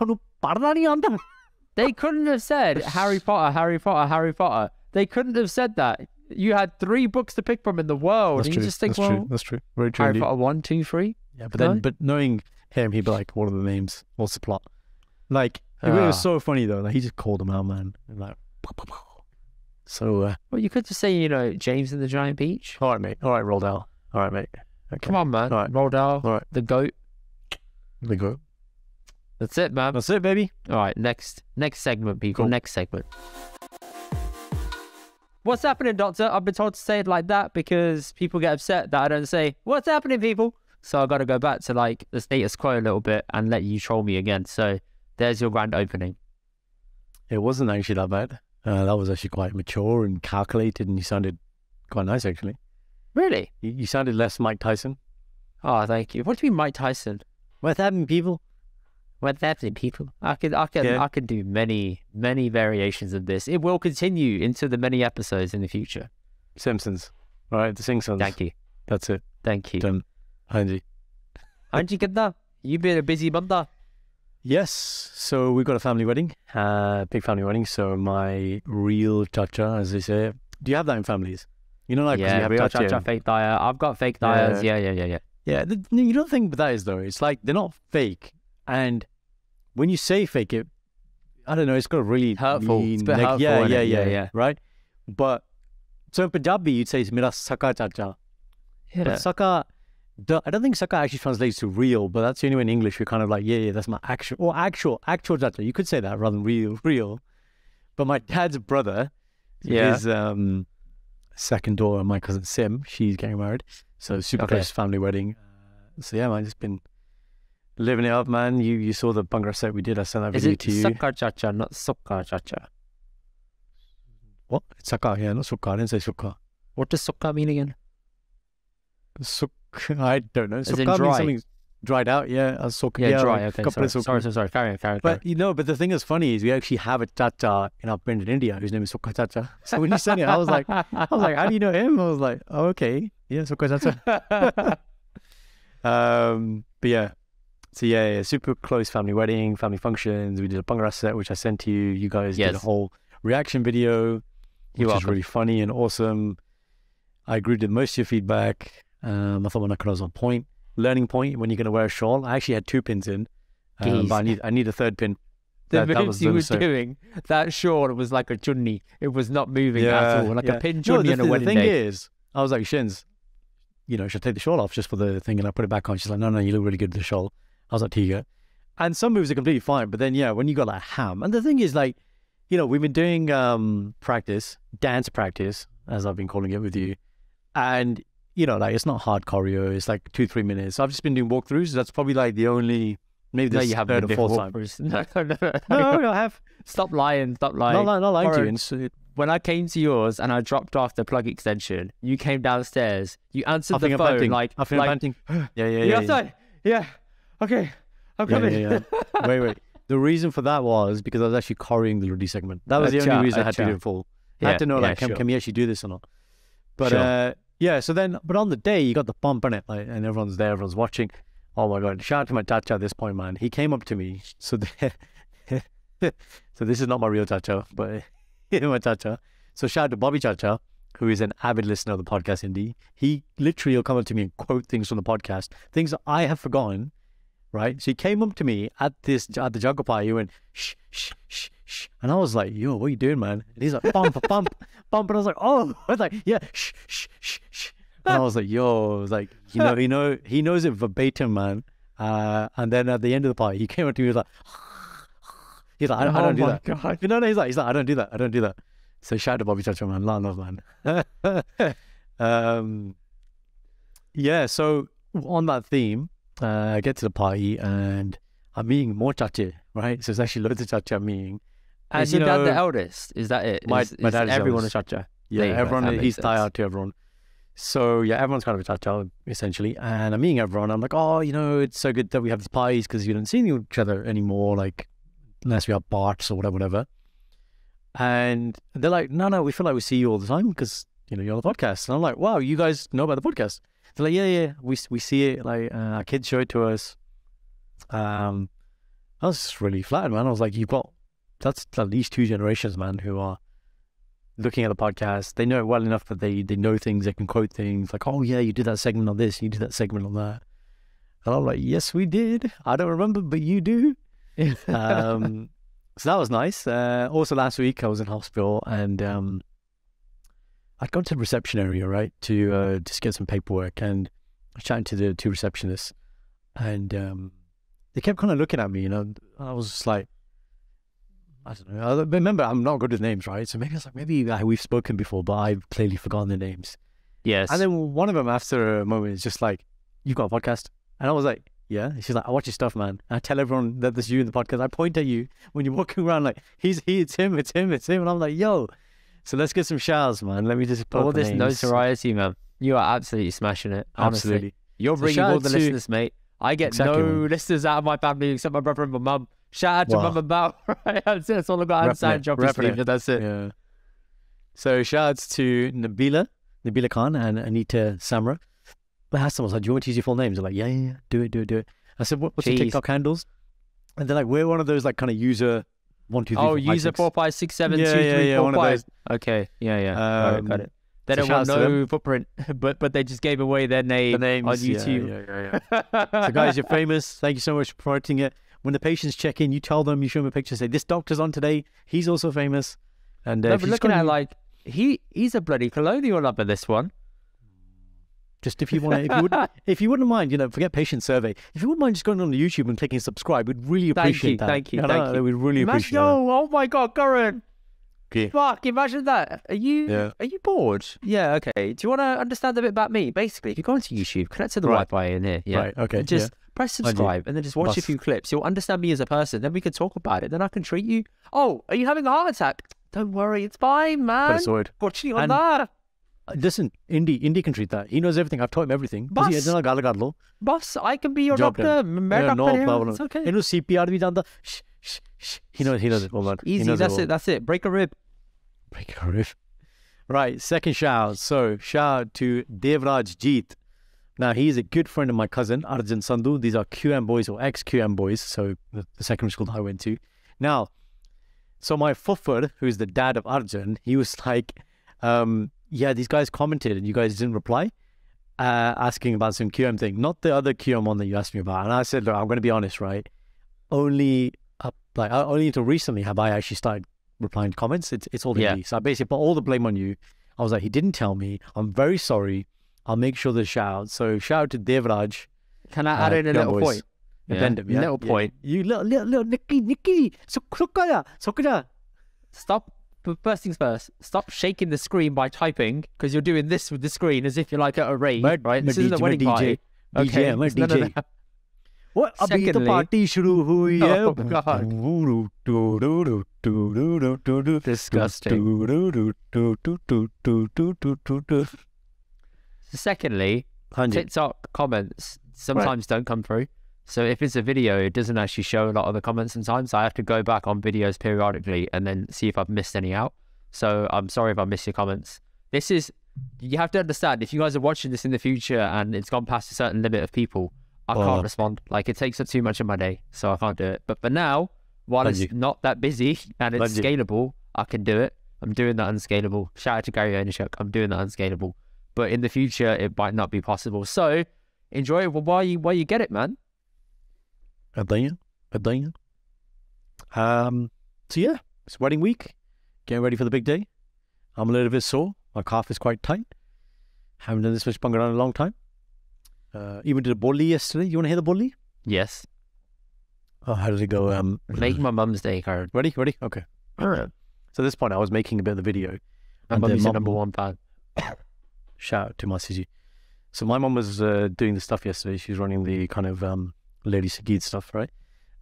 B: "Thanu padna nahi aanda."
A: They couldn't have said Harry Potter, Harry Potter, Harry Potter. They couldn't have said that. You had three books to pick from in the world.
B: That's
A: and
B: true.
A: you just think,
B: That's
A: well,
B: true. That's true. Very true.
A: Harry
B: indeed.
A: Potter one, two, three.
B: Yeah, but then, but knowing him, he'd be like, What are the names? What's the plot? Like, it was
A: Ah.
B: so funny though. Like, he just called them out, man. And like, pow, pow, pow. so, uh,
A: Well, you could just say, you know, James and the Giant Peach.
B: all right, mate. All right, out. All right, mate. Okay.
A: Come on, man.
B: All right.
A: Roll down.
B: All right.
A: The goat.
B: The you go.
A: That's it, man.
B: That's it, baby.
A: All right, next next segment, people.
B: Cool.
A: Next segment. What's happening, Doctor? I've been told to say it like that because people get upset that I don't say "What's happening, people." So I got to go back to like the status quo a little bit and let you troll me again. So there's your grand opening.
B: It wasn't actually that bad. Uh, that was actually quite mature and calculated, and you sounded quite nice, actually.
A: Really?
B: You, you sounded less Mike Tyson.
A: Oh, thank you. What do you mean, Mike Tyson?
B: What's happening, people?
A: What's happening, people? I could, I can,
B: Yeah.
A: I can do many, many variations of this. It will continue into the many episodes in the future.
B: Simpsons. All right, the Simpsons.
A: Thank you,
B: That's it.
A: thank you.
B: Done. Hanji.
A: Anji Ganda, you've been a busy banda.
B: Yes. So we've got a family wedding, uh, big family wedding. So my real chacha, as they say. Do you have that in families? You know, like
A: yeah,
B: have
A: real
B: chacha.
A: fake dyer. I've got fake
B: Yeah.
A: dyers. Yeah, yeah, yeah, yeah.
B: Yeah, the, you don't think that is though. It's like they're not fake, and when you say fake, it, I don't know. It's got a really
A: Hurtful. It's
B: mean neg-
A: hurtful,
B: yeah, yeah,
A: Yeah,
B: yeah. Right, but so in Punjabi you'd say it's mera saka chacha.
A: Yeah.
B: But saka, I don't think saka actually translates to real, but that's the only way in English we're kind of like, yeah, yeah, that's my actual or actual actual chacha. You could say that rather than real, real. But my dad's brother,
A: Yeah.
B: his um, second daughter, my cousin Sim, she's getting married. So super
A: Okay.
B: close family wedding. Uh, so yeah, man, just been living it up, man. You you saw the Bhangra set we did. I sent that
A: Is
B: video
A: it
B: to you.
A: sukkar cha-cha, not sukkar cha-cha?
B: What? It's saka, yeah, not sukka. I didn't say sukka.
A: What does sukkar mean again?
B: Suk. I don't know. Sukka means something. dried out. Yeah, I was talking.
A: Yeah,
B: yeah,
A: dry.
B: like,
A: Okay, sorry. sorry, sorry, sorry. Carry on, carry on. carry
B: But you know, but the thing that's funny is we actually have a chacha in our friend in India whose name is Sukha Chacha. So when you said it, I was like, I was like, how do you know him? I was like, oh, okay, yeah, Sukha Chacha. Um, but yeah, so yeah, yeah, super close family wedding, family functions. We did a Bhangra set, which I sent to you. You guys did a whole reaction video, which
A: You're
B: is
A: welcome.
B: really funny and awesome. I agreed with most of your feedback. Um, I thought when I was on point. Learning point when you're going to wear a shawl. I actually had two pins in, um, but I need I need a third pin.
A: the
B: That- that
A: moves
B: was
A: you were
B: so-
A: doing, that shawl was like a chunni. It was not moving
B: Yeah,
A: at all. Like
B: yeah.
A: a pin
B: No,
A: chunni on a wedding
B: the thing
A: day.
B: is, I was like, Shins, you know, should I take the shawl off just for the thing? And I put it back on. She's like, no, no, you look really good with the shawl. I was like, Tiga. And some moves are completely fine. But then, yeah, when you got like ham, and the thing is, like, you know, we've been doing um practice, dance practice, as I've been calling it with you. And, you know, like, it's not hard choreo. It's like two, three minutes. I've just been doing walkthroughs. That's probably like the only, maybe
A: no, you haven't
B: third or fourth time.
A: No, no, no, no.
B: I have.
A: Stop lying. Stop lying.
B: not, lying- not lying to you. So-
A: when I came to yours and I dropped off the plug extension, you came downstairs. You answered
B: I
A: the phone like,
B: I think
A: like
B: I'm panting. Yeah, yeah,
A: you
B: yeah. yeah.
A: outside? Yeah. Okay. I'm coming.
B: yeah, yeah. wait, wait. The reason for that was because I was actually choreoing the Rudy segment. That was the only reason I had to do it full. I
A: Yeah,
B: had to know,
A: yeah,
B: like, can,
A: sure.
B: can we actually do this or not? But
A: Sure.
B: uh, yeah, so then, but on the day, you got the bump on it, like, and everyone's there, everyone's watching. Oh my God. Shout out to my Tacha at this point, man. He came up to me. So, the, so this is not my real Tacha, but my Tacha. So shout out to Bobby Chacha, who is an avid listener of the podcast Indy. He literally will come up to me and quote things from the podcast, things that I have forgotten right? So he came up to me at this at the jungle party. He went shh shh shh shh, and I was like, "Yo, what are you doing, man?" And he's like, "Bump, bump, bump," and I was like, "Oh," I was like, "Yeah, shh shh shh shh," and I was like, "Yo," I was like, "You know, you know, he knows it verbatim, man." Uh, and then at the end of the party, he came up to me. He was like, "He's like, I, don't- I
A: Oh
B: don't do
A: my
B: that."
A: God.
B: You know, no, he's like, he's like, I don't do that. I don't do that. So shout out to Bobby Chacha, man. Love, man. um, yeah. So on that theme, uh, I get to the party and I'm meeting more chache, right? So it's actually loads of chache I'm meeting. And
A: Is
B: you
A: your dad the eldest? Is that it?
B: My-
A: Is-
B: my dad is
A: everyone
B: eldest.
A: chacha.
B: yeah, everyone he's out to everyone. So yeah, everyone's kind of a chacha essentially, and I'm meeting everyone. I'm like, oh, you know, it's so good that we have these parties because we don't see each other anymore, like unless we have barts or whatever, whatever. And they're like, no, no, we feel like we see you all the time because you know you're on the podcast. And I'm like, wow, you guys know about the podcast? Like, yeah, yeah, we we see it. Like uh, our kids show it to us. Um, I was just really flattered, man. I was like, you've got that's at least two generations, man, who are looking at the podcast. They know it well enough that they they know things. They can quote things like, oh yeah, you did that segment on this, you did that segment on that. And I'm like, yes, we did. I don't remember, but you do. Um, so that was nice. Uh, also, last week I was in hospital and um, I'd gone to the reception area, right, to uh, just get some paperwork. And I was chatting to the two receptionists, and um, they kept kind of looking at me, you know. And I was just like, I don't know. I remember, I'm not good with names, right? So maybe I was like, maybe uh, we've spoken before, but I've clearly forgotten the names.
A: yes.
B: And then one of them, after a moment, is just like, "You've got a podcast?" And I was like, "Yeah." She's like, "I watch your stuff, man." And I tell everyone that there's you in the podcast. I point at you when you're walking around, like, "He's he, it's him, it's him, it's him." And I'm like, "Yo." So let's get some showers, man. Let me just put
A: all this
B: names.
A: notoriety, man. You are absolutely smashing it. Honestly.
B: Absolutely.
A: You're
B: So
A: bringing all the
B: to-
A: listeners, mate. I get
B: Exactly,
A: no
B: man.
A: listeners out of my family except my brother and my mum. Shout out to
B: Wow.
A: mum and mum. Right? That's, all I've got.
B: It,
A: job
B: it.
A: that's it.
B: Yeah. So shouts to Nabila, Nabila Khan, and Anita Samra. I asked them, I was like, "Do you want to use your full names?" They're like, "Yeah, yeah, yeah. do it, do it, do it." I said, what, "What's your TikTok handles?" And they're like, "We're one of those like kind of user one, two, three,
A: Oh,
B: four, five,
A: user
B: six."
A: four five six seven two
B: Yeah,
A: three
B: yeah, yeah,
A: four
B: of
A: five.
B: those.
A: Okay, yeah, yeah, got it, got
B: Um,
A: it. They
B: so
A: don't want no footprint, but but they just gave away their name,
B: The names
A: on YouTube.
B: Yeah, yeah, yeah. so guys, you're famous. Thank you so much for promoting it. When the patients check in, you tell them, you show them a picture, say, "This doctor's on today. He's also famous." And uh,
A: no,
B: if
A: but
B: you just
A: looking at
B: to-
A: like he he's a bloody colonial number. This one.
B: Just if you want to, if you would, if you wouldn't mind, you know, forget patient survey. If you wouldn't mind just going on the YouTube and clicking subscribe, we'd really
A: Thank
B: appreciate
A: you,
B: that.
A: thank you,
B: No,
A: thank
B: no,
A: you.
B: We'd really
A: Imagine,
B: appreciate that.
A: yo, oh my god, Goran.
B: Okay.
A: Fuck, imagine that. Are you
B: Yeah.
A: are you bored? Yeah, okay. Do you want to understand a bit about me? Basically, if you go onto YouTube, connect to the
B: Right.
A: Wi-Fi in here, yeah,
B: Right. Okay.
A: just
B: yeah.
A: press subscribe, and then just watch a few clips. You'll understand me as a person. Then we can talk about it. Then I can treat you. Oh, are you having a heart attack? Don't worry, it's fine,
B: Got
A: man.
B: it sorted.
A: Watching on
B: And-
A: that.
B: Listen, Indy, Indy can treat that. He knows everything. I've taught him everything.
A: Bas.
B: Bas. He gal lo.
A: Boss, I can be your
B: Job
A: doctor. My
B: Yeah,
A: doctor
B: no
A: here.
B: problem.
A: It's okay.
B: Know, CPR. Shh, shh, shh. He knows. He knows it. all, man.
A: Easy. That's it. That's it. Break a rib.
B: Break a rib. Right, second shout. So shout out to Devraj Jeet. Now he's a good friend of my cousin Arjun Sandhu. These are QM boys or ex QM boys. So the, the secondary school that I went to. Now, so my fuffar, who's the dad of Arjun, he was like, um, "Yeah, these guys commented and you guys didn't reply." Uh, asking about some QM thing, not the other QM one that you asked me about. And I said, look, I'm going to be honest, right? Only up, like uh, only until recently have I actually started replying to comments. It's it's all
A: Yeah.
B: So I basically put all the blame on you. I was like, he didn't tell me. I'm very sorry. I'll make sure there's shout out. So shout out to Devraj.
A: Can I
B: uh,
A: add in a little
B: boys.
A: point? Yeah.
B: Addendum, yeah?
A: Little
B: Yeah.
A: point.
B: You little little little Nikki Nikki So sokaya sokaya.
A: Stop. But first things first, stop shaking the screen by typing because you're doing this with the screen as if you're like at a rave, right?
B: My
A: this is a wedding DJ, party.
B: DJ,
A: okay. No,
B: no,
A: no.
B: What?
A: Secondly,
B: abhi party shuru hui hai.
A: Oh God. Disgusting. Secondly, TikTok comments sometimes right. don't come through. So if it's a video, it doesn't actually show a lot of the comments sometimes. I have to go back on videos periodically and then see if I've missed any out. So I'm sorry if I missed your comments. This is you have to understand if you guys are watching this in the future and it's gone past a certain limit of people, I can't uh-huh. respond. Like it takes up too much of my day, so I can't do it. But for now, while
B: Thank
A: it's
B: you.
A: not that busy and it's
B: Thank you.
A: scalable, I can do it. I'm doing that unscalable. Shout out to Gary Vaynerchuk. I'm doing that unscalable. But in the future, it might not be possible. So enjoy it while you while you get it, man
B: a day, a day. Um, so yeah, it's wedding week. Getting ready for the big day. I'm a little bit sore. My calf is quite tight. Haven't done this much bungalow in a long time. Uh, even did a boli yesterday. You want to hear the boli?
A: Yes.
B: Oh, how did it go? Um,
A: Make my mum's day card.
B: Ready? Ready? Okay. All right. So at this point, I was making a bit of the video.
A: My
B: and mummy's
A: number one fan.
B: Shout out to my Susie. So my mum was uh, doing the stuff yesterday. She was running the kind of um, ladies who eat stuff, right?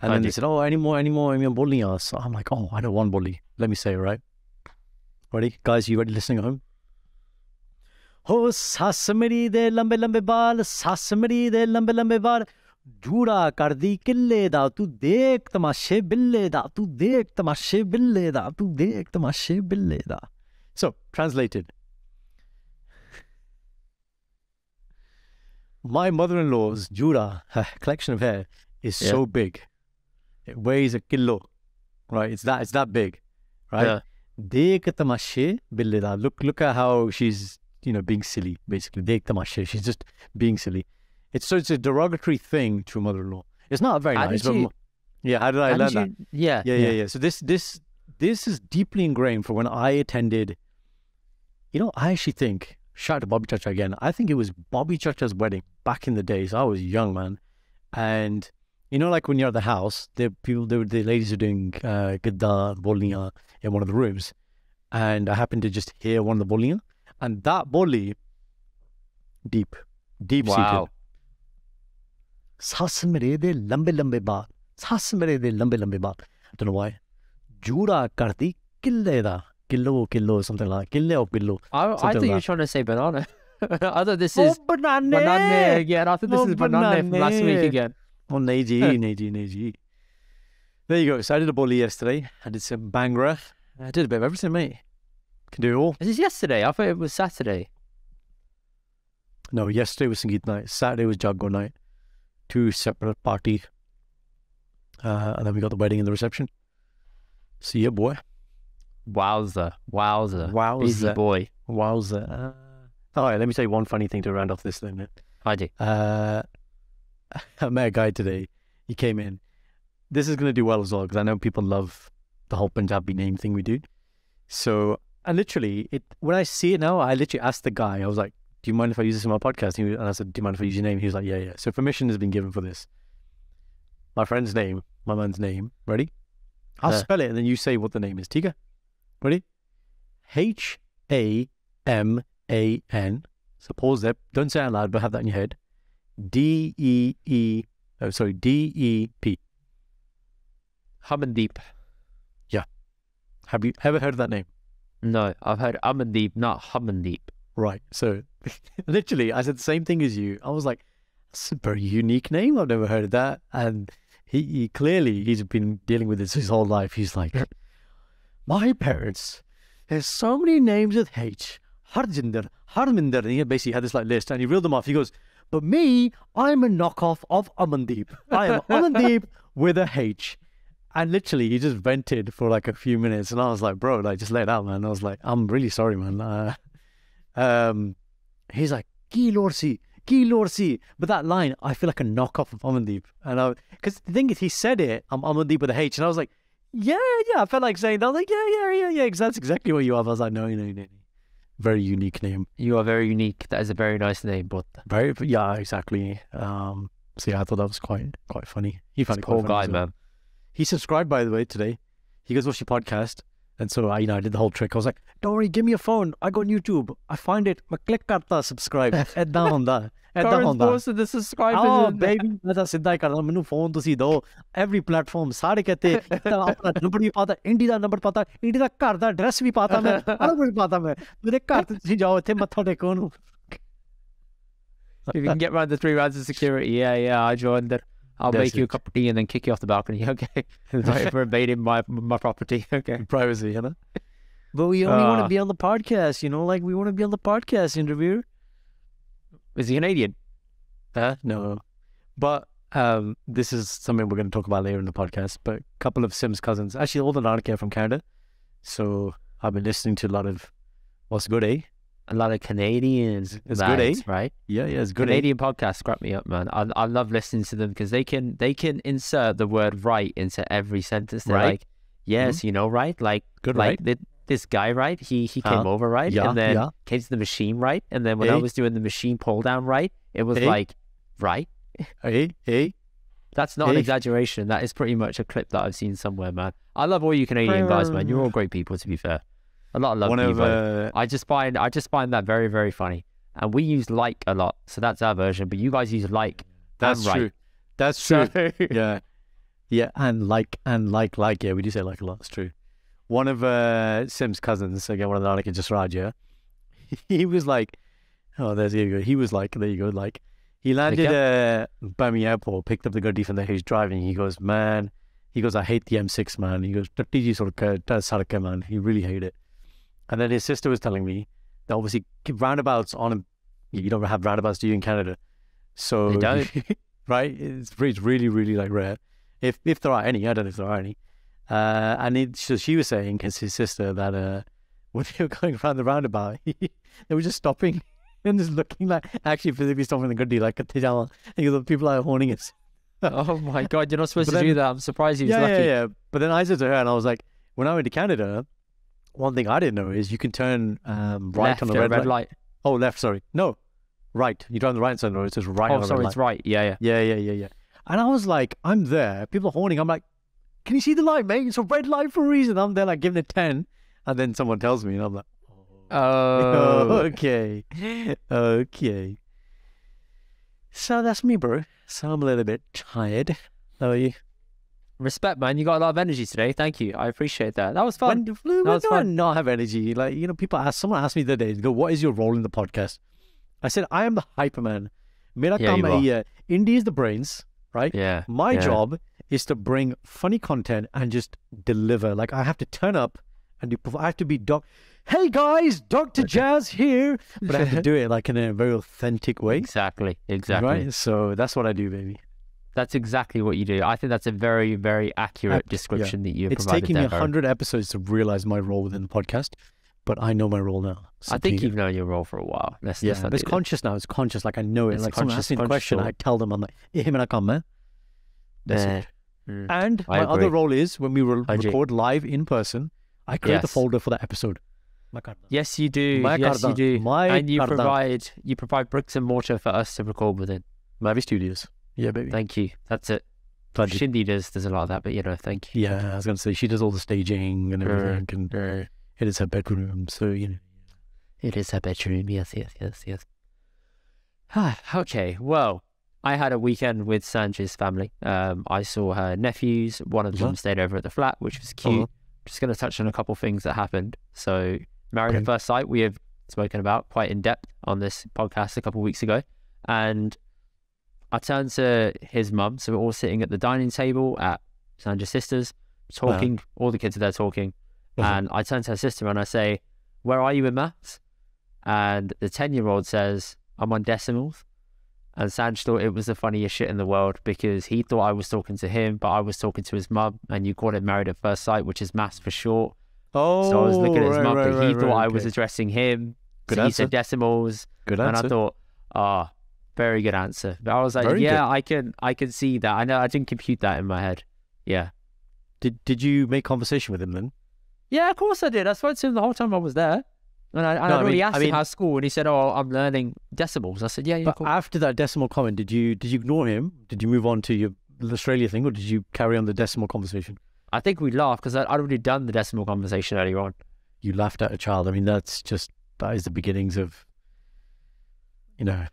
B: And I then did.
A: they
B: said, "Oh, any more, any more, any more bollias?" So I'm like, "Oh, I don't want bolli. Let me say it right. Ready, guys? You ready listening at home? Oh, ਸੱਸ ਮੇਰੀ ਦੇ ਲੰਬੇ ਲੰਬੇ ਬਾਲ ਸੱਸ ਮੇਰੀ ਦੇ ਲੰਬੇ Jura ਬਾਲ ਜੂੜਾ ਕਰਦੀ ਕਿੱਲੇ ਦਾ ਤੂੰ ਦੇਖ ਤਮਾਸ਼ੇ ਬਿੱਲੇ ਦਾ ਤੂੰ ਦੇਖ ਤਮਾਸ਼ੇ ਬਿੱਲੇ ਦਾ ਤੂੰ ਦੇਖ ਤਮਾਸ਼ੇ ਬਿੱਲੇ ਦਾ ਸੋ My mother-in-law's jura her collection of hair is
A: Yeah.
B: so big. It weighs a kilo, right? It's that it's that big, right?
A: Yeah.
B: Dekh tamashe billida. Look look at how she's you know being silly. Basically, dekh tamashe. She's just being silly. It's so it's a derogatory thing to a mother-in-law. It's not a
A: very
B: nice. but
A: you-
B: yeah, how did I
A: How
B: learn
A: did
B: that?
A: you- Yeah.
B: yeah, yeah, yeah. So this this this is deeply ingrained for when I attended. You know, I actually think shout to Bobby Chacha again. I think it was Bobby Chacha's wedding back in the days. I was young, man. And you know, like when you're at the house, the people, the, the ladies are doing uh, Giddha, uh, in one of the rooms. And I happened to just hear one of the Bolia. And that Boli, deep, deep
A: wow.
B: seated. Wow. de lambe lambe ba. Sas mere de lambe lambe. I don't know why. Jura karti kille da. Kilo or Kilo or something like that. Or Pillo.
A: I, I think
B: like.
A: you're trying to say banana. I thought this is
B: oh,
A: banana. banana again. I thought this
B: oh,
A: is banana, banana from last week again.
B: Oh, Neji, Neji, Neji. There you go. So I did a boli yesterday. I did some Bhangra. I did a bit of everything, mate. Can do it all.
A: Is this yesterday? I thought it was Saturday.
B: No, yesterday was Sangeet night. Saturday was Jago night. Two separate parties. Uh, and then we got the wedding and the reception. See ya, boy.
A: Wowza. Wowza.
B: Wowza.
A: Busy boy.
B: Wowza. Uh, all right, let me say one funny thing to round off this then.
A: I do.
B: Uh, I met a guy today. He came in. This is going to do well as well because I know people love the whole Punjabi name thing we do. So, I literally, it when I see it now, I literally asked the guy, I was like, Do you mind if I use this in my podcast? He, and I said, Do you mind if I use your name? He was like, Yeah, yeah. So, permission has been given for this. My friend's name, my man's name. Ready? I'll
A: Yeah.
B: spell it and then you say what the name is. Tika? Ready? H A M A N. So pause there. Don't say it out loud, but have that in your head. D E E. Oh, sorry. D E P.
A: Hamandeep. Yeah.
B: Have you ever heard of that name?
A: No, I've heard Amandeep, not Hamandeep.
B: right. So literally, I said the same thing as you. I was like, that's a very unique name. I've never heard of that. And he, he clearly he's been dealing with this his whole life. He's like, my parents. There's so many names with H. Harjinder, Harminder. And he basically had this like list, and he reeled them off. He goes, but me, I'm a knockoff of Amandeep. I am Amandeep with a H. And literally, he just vented for like a few minutes, and I was like, "Bro, like, just let it out, man." I was like, "I'm really sorry, man." Uh, um, he's like, "Ki Lorsi, Lorsi," but that line, I feel like a knockoff of Amandeep, and I, because the thing is, he said it, "I'm Amandeep with a H. And I was like, "Yeah, yeah." I felt like saying that. I was like, "Yeah, yeah, yeah, yeah." Because that's exactly what you are. I was like, "No, no, no, no." Very unique name.
A: You are very unique. That is a very nice name, but
B: Very, yeah, exactly. Um, so yeah, I thought that was quite quite funny. He found it
A: poor
B: funny
A: guy,
B: well.
A: man.
B: He subscribed, by the way, today. He goes, "What's your podcast?" And so I, you know, I did the whole trick. I was like, "Don't worry, give me a phone. I go on YouTube. I find it. I click that. subscribe. Add down on that.
A: होंदा. Torrents the subscribe.
B: Oh, baby, मैं तो सीधा ही करता. new phone तो सीधा every platform सारे कहते इतना अपना number भी the India number पाता, India का घर का address भी पाता मैं, हर कुछ पाता मैं. the घर तो तुम जाओ इतने मत्था टेको नू.
A: If you can get round the three rounds of security, yeah, yeah, I joined there. I'll
B: That's
A: make you a cup of tea and then kick you off the balcony. Okay, for invading my my property. Okay,
B: privacy, you know. But we only want
A: Uh.
B: to be on the podcast, you know, like we want to be on the podcast interview.
A: is he Canadian?
B: Huh? No. But um, this is something we're going to talk about later in the podcast. But a couple of Sims cousins, actually, all the are from Canada. So I've been listening to a lot of what's good, eh?
A: A lot of Canadians.
B: It's good, eh?
A: Right.
B: Yeah, yeah, it's good. eh?
A: Canadian podcasts scrap me up, man. I I love listening to them because they can they can insert the word right into every sentence. They're
B: Right. Mm-hmm.
A: like, yes, you know, right, like
B: Good,
A: like
B: right?
A: thi- this guy, right? He he came over right,
B: Yeah,
A: and then
B: yeah.
A: came to the machine right, and then when I
B: Eh?
A: was doing the machine pull down right, it was
B: Eh?
A: like right.
B: Hey, hey.
A: That's not an
B: Eh?
A: exaggeration. That is pretty much a clip that I've seen somewhere, man. I love all you Canadian guys, man. You're all great people, to be fair. A lot of love
B: One of uh,
A: I just find I just find that very very funny. And we use like a lot, so that's our version. But you guys use like.
B: that's
A: and right.
B: true. That's
A: So
B: true. yeah, yeah, and like and like like yeah, we do say like a lot. It's true. One of uh, Sim's cousins, again, one of the Nanak just Raja, he was like, oh, there's here you go. He was like, there you go, like he landed uh, Birmingham Airport, picked up the Goody from there. He was driving. He goes, man, he goes, I hate the M6, man. He goes, "Tatti ji sort of sadka, man. He really hate it. And then his sister was telling me that obviously roundabouts on you don't have roundabouts, do you in Canada? So
A: don't.
B: right? It's, re- it's really, really like rare. If if there are any, I don't know if there are any. Uh, and it, so she was saying, because his sister, that uh, when they were going around the roundabout, they were just stopping and just looking like actually physically stopping the goodie, like because the people are horning us.
A: oh my god, you're not supposed
B: But
A: to do that. I'm surprised he was
B: Yeah,
A: lucky.
B: yeah, yeah. But then I said to her, and I was like, when I went to Canada, one thing I didn't know is you can turn um, right
A: Left
B: on the
A: a
B: red,
A: red
B: light.
A: light.
B: Oh, left. Sorry, no, right. You drive on the right side, or it says right on the
A: light.
B: Oh,
A: sorry,
B: it's
A: right. Yeah, yeah.
B: Yeah, yeah, yeah, yeah. And I was like, I'm there. People are horning. I'm like, can you see the light, mate? It's a red light for a reason. I'm there, like giving it ten, and then someone tells me, and I'm like,
A: Oh,
B: okay, okay. So that's me, bro. So I'm a little bit tired. How are you?
A: Respect, man. You got a lot of energy today. Thank you. I appreciate that. That was fun.
B: When, when
A: was
B: do I not have energy? Like, you know, people ask, someone asked me the other day, go, what is your role in the podcast? I said, I am the hyperman. Mera
A: Yeah,
B: kaam
A: you
B: hai Indy is the brains, right?
A: yeah.
B: My
A: yeah.
B: job is to bring funny content and just deliver. Like, I have to turn up and do, I have to be doc. Hey guys, Dr. Jazz here. But I have to do it like in a very authentic way.
A: Exactly. Exactly.
B: Right? So that's what I do, baby.
A: That's exactly what you do. I think that's a very, very accurate
B: Ac-
A: description that you
B: It's taken me a hundred episodes to realize my role within the podcast, but I know my role now. So
A: I think you've known your role for a while. Let's,
B: Yeah,
A: let's
B: but it's
A: that.
B: conscious now. It's conscious. Like I know it.
A: It's
B: like someone
A: conscious,
B: asks me question, I tell them, I'm like, "Eh, him and I come, man." That's
A: Yeah.
B: it.
A: Mm.
B: And
A: I
B: my other role is when we re- record live in person, I create the folder for that episode.
A: Yes, you do.
B: My
A: yes, you do.
B: My
A: and you provide you provide bricks and mortar for us to record within.
B: Mavi Studios. Yeah, baby.
A: Thank you. That's it.
B: You-
A: Shindy does There's a lot of that, but you know, thank you.
B: Yeah, I was gonna say she does all the staging and everything, and
A: Uh,
B: it is her bedroom. So you know,
A: It is her bedroom. Yes, yes, yes, yes. okay, well, I had a weekend with Sandra's family. Um, I saw her nephews. One of them
B: Uh-huh.
A: stayed over at the flat, which was cute.
B: Uh-huh.
A: Just going to touch on a couple things that happened. So, married
B: Okay.
A: at first sight, we have spoken about quite in depth on this podcast a couple of weeks ago. And I turned to his mum. So we're all sitting at the dining table at Sandra's sisters, talking. All the kids are there talking.
B: Mhm.
A: And I turn to her sister and I say, Where are you in maths? And the 10 year old says, I'm on decimals. And Sanj thought it was the funniest shit in the world because he thought I was talking to him, but I was talking to his mum. And you call it married at first sight, which is maths for short.
B: Oh,
A: So I was looking at his
B: right,
A: mum,
B: right,
A: but he
B: right,
A: thought I was addressing him.
B: Good
A: so he said decimals.
B: Good answer. And.
A: I thought, ah, very good answer. But I was like,
B: Very
A: yeah, I can I can see that. I know I didn't compute that in my head. Yeah.
B: Did Did you make conversation with him then?
A: Yeah, of course I did. I spoke to him the whole time I was there. And I, and
B: No,
A: I
B: I
A: already
B: mean-
A: asked
B: I
A: him
B: mean-
A: how's school, and he said, "Oh, I'm learning decimals." I said, "Yeah, yeah,
B: But
A: cool."
B: after that decimal comment, did you did you ignore him? Did you move on to your Australia thing, or did you carry on the decimal conversation?
A: I think we laughed because I'd already done the decimal conversation earlier on.
B: You laughed at a child. I mean, that's just that is the beginnings of, you know,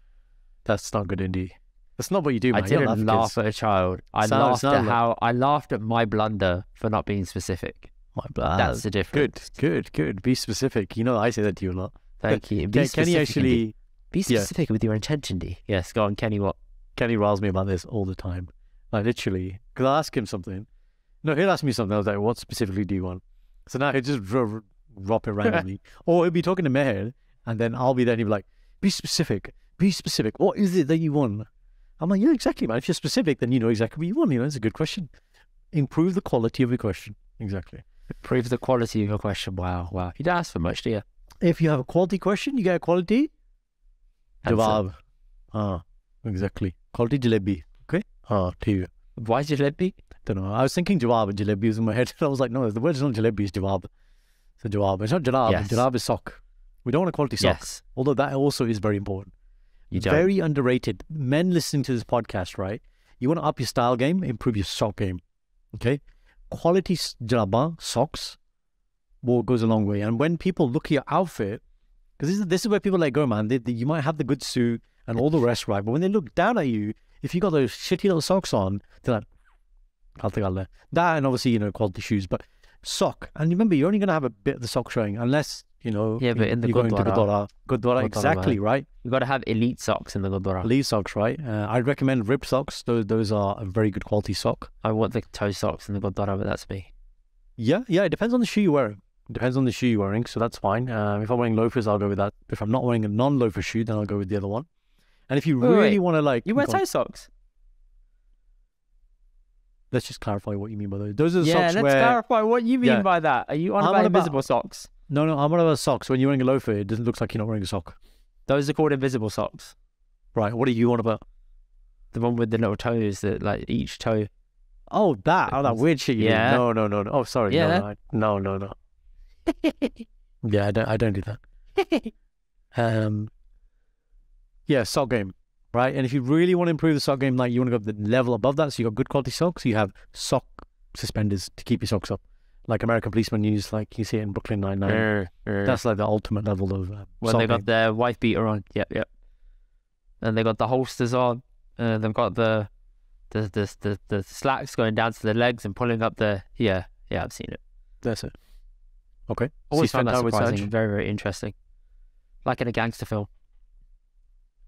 B: that's not good indeed. That's not what you do,
A: I
B: man. You
A: didn't
B: laugh,
A: laugh at a child. I laughed at
B: like-
A: how I laughed at my blunder for not being specific.
B: My blunder.
A: That's the difference.
B: good, good, good. Be specific. You know, I say that to you a lot.
A: Thank you. Be
B: Can, Kenny
A: specific,
B: actually,
A: be
B: yeah.
A: specific with your intention, D. Yes, go on, Kenny. What?
B: Kenny riles me about this all the time. Like literally, because I ask him something. No, he'll ask me something. I was like, "What specifically do you want?" So now he'll just dro- drop it randomly, or he'll be talking to Meher, and then I'll be there, and he'll be like, "Be specific. Be specific. What is it that you want?" I'm like, "Yeah, exactly, man. If you're specific, then you know exactly what you want. You know, it's a good question. Improve the quality of your question. Exactly.
A: Improve the quality of your question. Wow, wow. You don't ask for much, do you?
B: If you have a quality question, you get a quality jawab. Ah, exactly. Quality jalebi. Okay. Ah, to.
A: Why you?
B: Don't know. I was thinking jawab and jalebi was in my head. I was like, no, the word is not jalebi, it's jawab. It's a jawab. It's not jalab.
A: Yes.
B: Jalab is sock. We don't want a quality sock.
A: Yes,
B: Although that also is very important.
A: You don't.
B: Very underrated. Men listening to this podcast, right? You want to up your style game, improve your sock game. Okay? Quality jalaba, socks, well, goes a long way. And when people look at your outfit, because this is, this is where people like go, man. They, they, you might have the good suit and all the rest, right? But when they look down at you, if you got those shitty little socks on, they're like, I'll take that. That and obviously, you know, quality shoes. But sock, and remember, you're only going to have a bit of the sock showing unless, you know,
A: Yeah, but in the
B: you're going to
A: Gurdwara-
B: Gurdwara. Gurdwara,
A: Gurdwara,
B: exactly, right?
A: You got to have elite socks in the Gurdwara.
B: Leaf socks, right? Uh, I'd recommend rib socks. Those those are a very good quality sock.
A: I want the toe socks in the Gurdwara, but that's me.
B: Yeah, yeah. It depends on the shoe you're wearing. It depends on the shoe you're wearing, so that's fine. Um, if I'm wearing loafers, I'll go with that. If I'm not wearing a non-loafer shoe, then I'll go with the other one. And if you
A: Wait,
B: really want to like,
A: You wear
B: go on,
A: toe socks?
B: let's just clarify what you mean by those. Those are the
A: Yeah,
B: socks
A: let's
B: where
A: clarify what you mean
B: Yeah.
A: by that. Are you on
B: I'm
A: about
B: on about-
A: invisible socks?
B: No, no, I'm on about socks. When you're wearing a loafer, it doesn't look like you're not wearing a sock.
A: Those are called invisible socks.
B: Right? What are you on about?
A: The one with the little toes that, like, each toe.
B: Oh, that, oh, that weird shit. You
A: Yeah.
B: No, no, no, no. Oh, sorry.
A: Yeah.
B: No, no, no, no, no. Yeah, I don't. I don't do that. Um, yeah, sock game, right? And if you really want to improve the sock game, like you want to go the level above that, so you got good quality socks. You have sock suspenders to keep your socks up, like American policemen use. Like you see it in Brooklyn Nine Nine.
A: Er, er.
B: That's like the ultimate level of uh,
A: when
B: sock
A: they got their wife beater on. Yep, yep. And they got the holsters on. And they've got the the, the the the slacks going down to the legs and pulling up the yeah yeah I've seen it.
B: That's it. Okay.
A: Always found that surprising, very very interesting. Like in a gangster film.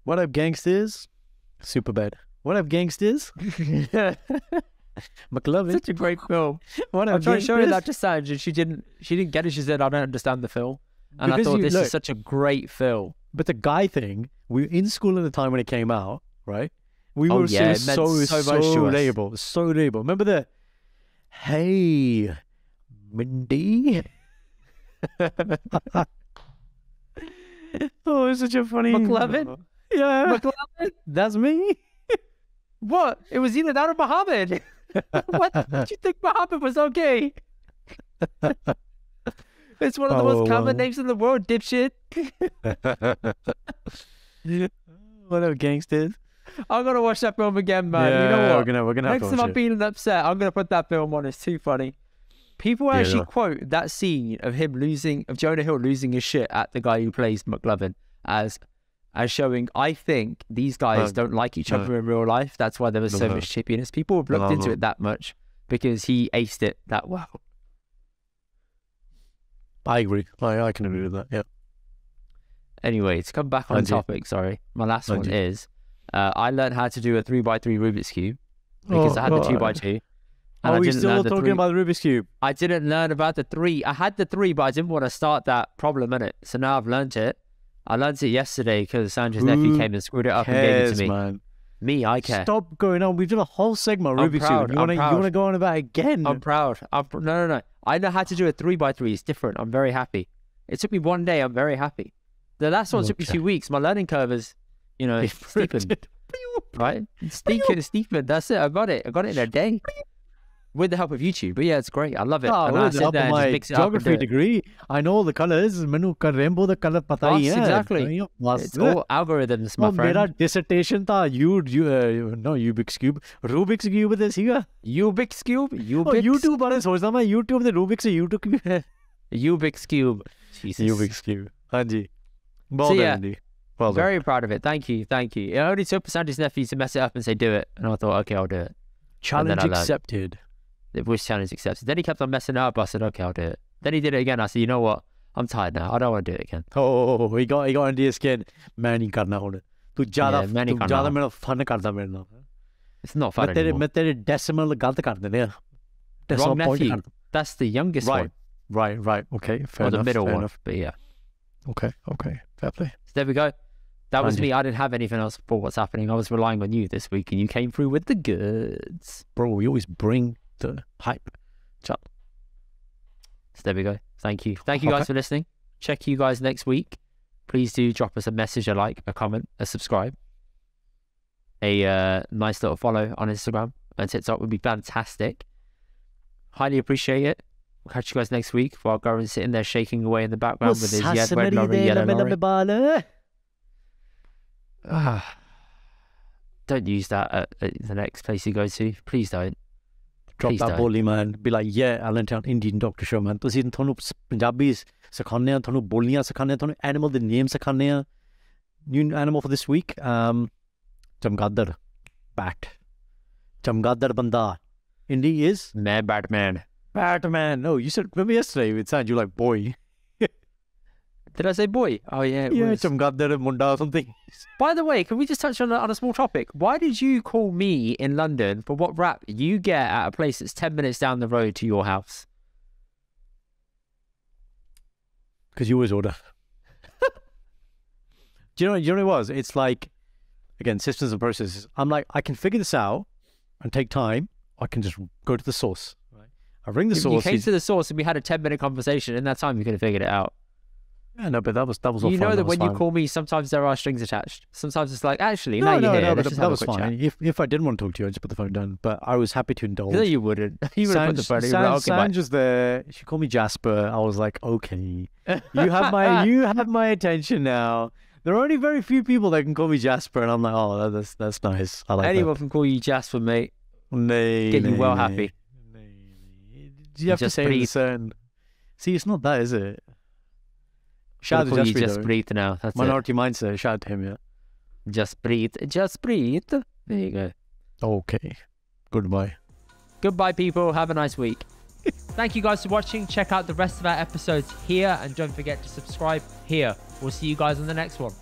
B: What up, gangsters? Superbad. What up, gangsters? McLovin.
A: Such a great film.
B: What
A: I'm trying to show her that to Sanj, and she didn't. She didn't get it. She said, "I don't understand the film." And
B: Because
A: I thought
B: you-
A: this
B: look,
A: is such a great film.
B: But the guy thing, we were in school at the time when it came out, right? We
A: Oh,
B: were
A: yeah,
B: so so so,
A: so much to us.
B: relatable, so relatable. Remember the, hey, Mindy. oh, it's such a funny
A: McLovin?
B: Yeah,
A: McLovin?
B: that's me.
A: What? It was either that or Muhammad. what? Did you think Muhammad was okay? it's one of the
B: Oh,
A: most common
B: wow.
A: names in the world, dipshit.
B: what up, gangsters?
A: I'm gonna watch that film again, man. you know what?
B: We're gonna we're gonna
A: Next time I'm feeling upset, I'm gonna put that film on. It's too funny. People
B: Yeah,
A: actually quote that scene of him losing, of Jonah Hill losing his shit at the guy who plays McLovin as, as showing. I think these guys
B: No.
A: don't like each
B: No.
A: other in real life. That's why there was so much chippiness. People have looked into
B: No.
A: it that much because he aced it that well.
B: I agree. I I can agree with that. Yeah.
A: Anyway, to come back on
B: Anji.
A: topic, sorry. My last one
B: Anji.
A: is uh, I learned how to do a three by three Rubik's Cube because I had the two by two. and I
B: Are we
A: didn't
B: still
A: learn the
B: talking
A: three-
B: about the Rubik's Cube?
A: I didn't learn about the three. I had the three, but I didn't want to start that problem in it. So now I've learned it. I learned it yesterday because Sandra's nephew came and screwed it up and gave it to me.
B: man.
A: Me, I care.
B: Stop going on. We've done a whole segment on Rubik's Cube. You want to you
A: proud.
B: want to go on about it again?
A: I'm proud. I'm pr- no, no, no. I know how to do a three by three. It's different. I'm very happy. It took me one day. I'm very happy. The last one took me two weeks. My learning curve is, you know, steepened, right? Steepened, steepened. That's it. I got it. I got it in a day with the help of YouTube. But yeah, it's great. I love it.
B: Yeah,
A: and
B: with I
A: the
B: help of my geography degree, I know all the colors. Menu ka rainbow the color
A: pata
B: hai.
A: Exactly.
B: Mas,
A: it's all algorithms, my
B: no,
A: friend.
B: Mera dissertation tha. You, you uh, no Rubik's cube. Rubik's cube this oh,
A: here. Rubik's cube.
B: Rubik's.
A: Oh,
B: YouTube बारे सोच रहा मैं YouTube the Rubik's से YouTube cube है.
A: Rubik's cube. Jesus.
B: Rubik's cube. हाँ जी. Well
A: so,
B: done,
A: yeah.
B: Andy. Well done.
A: Very proud of it. Thank you. Thank you. It only took Sandy's nephew to mess it up and say, do it. And I thought, okay, I'll do it.
B: Challenge accepted
A: the wish challenge accepted. Then he kept on messing up. I said, okay, I'll do it. Then he did it again. I said, you know what? I'm tired now. I don't want to do it again.
B: Oh, oh, oh, oh, he got he got into your skin.
A: Man, you
B: can't
A: hold
B: it.
A: तू
B: ज्यादा तू ज्यादा मेरा fun
A: करता मेरे नाल
B: it's not
A: fun
B: मैं तेरे मैं तेरे डेसिमल गलत कर
A: देने
B: decimal point
A: that's the youngest
B: right.
A: one
B: right right okay fair
A: or the
B: enough,
A: middle one
B: enough.
A: but yeah
B: okay okay fair play
A: so there we go that was me. I didn't have anything else for what's happening. I was relying on you this week, and you came through with the goods.
B: Bro, you always bring the hype
A: So there we go. Thank you. Thank you guys
B: Okay.
A: for listening. Check you guys next week. Please do drop us a message, a like, a comment, a subscribe, a uh, nice little follow on Instagram and TikTok would be fantastic. Highly appreciate it. We'll catch you guys next week while Karan's sitting there shaking away in the background with his yet red lorry, yellow lorry. Ah, don't use that at, at the next place you go to. Please don't.
B: Drop
A: Please
B: that
A: don't.
B: bowling man be like yeah I learned on Indian doctor show man ਤੁਸੀਂ ਤੁਹਾਨੂੰ ਸ- ਪੰਜਾਬੀ ਸਿਖਾਉਂਦੇ ਆ ਤੁਹਾਨੂੰ ਬੋਲੀਆਂ ਸਿਖਾਉਂਦੇ ਆ ਤੁਹਾਨੂੰ ਐਨੀਮਲ ਦੇ ਨੇਮ ਸਿਖਾਉਂਦੇ ਆ new animal for this week um ਚਮਗਾਦੜ bat ਚਮਗਾਦੜ ਬੰਦਾ Indy is
A: Man, bad man.
B: Batman no you said remember yesterday it sounded you like boy
A: Did I say boy? Oh yeah, it
B: yeah,
A: was.
B: Chumgadar Munda or something.
A: By the way, can we just touch on, a- on a small topic? Why did you call me in London for what rap you get at a place that's ten minutes down the road to your house?
B: Because you always order. do you know? Do you know what it was? It's like, again, systems and processes. I'm like, I can figure this out and take time. I can just go to the source. Right. I ring the
A: you,
B: source.
A: You
B: came
A: to the source and we had a ten minute conversation. In that time, you could have figured it out
B: yeah, no, but that was that was all
A: you
B: fine.
A: know that
B: was
A: when you call me, sometimes there are strings attached. Sometimes it's like, actually,
B: No,
A: now
B: no,
A: you're
B: no,
A: here.
B: but that was fine. If if I didn't want to talk to you, I just put the phone down. But I was happy to indulge.
A: No, you wouldn't. You would have put the phone. You were okay.
B: Sanj was there. She called me Jasper. I was like, okay, you have my you have my attention now. There are only very few people that can call me Jasper, and I'm like, oh, that's that's nice. I like
A: Anyone can call you Jasper, mate.
B: that. Nay,
A: Get you well
B: nay.
A: happy.
B: Nay, nay. You have to say
A: breathe.
B: certain. See, it's not that, is it?
A: Shout
B: Shout out to
A: call just breathe now. That's
B: Minority mindset. Shout out to him. Yeah.
A: Just breathe. Just breathe. There you go.
B: Okay. Goodbye.
A: Goodbye, people. Have a nice week. Thank you guys for watching. Check out the rest of our episodes here and don't forget to subscribe here. We'll see you guys on the next one.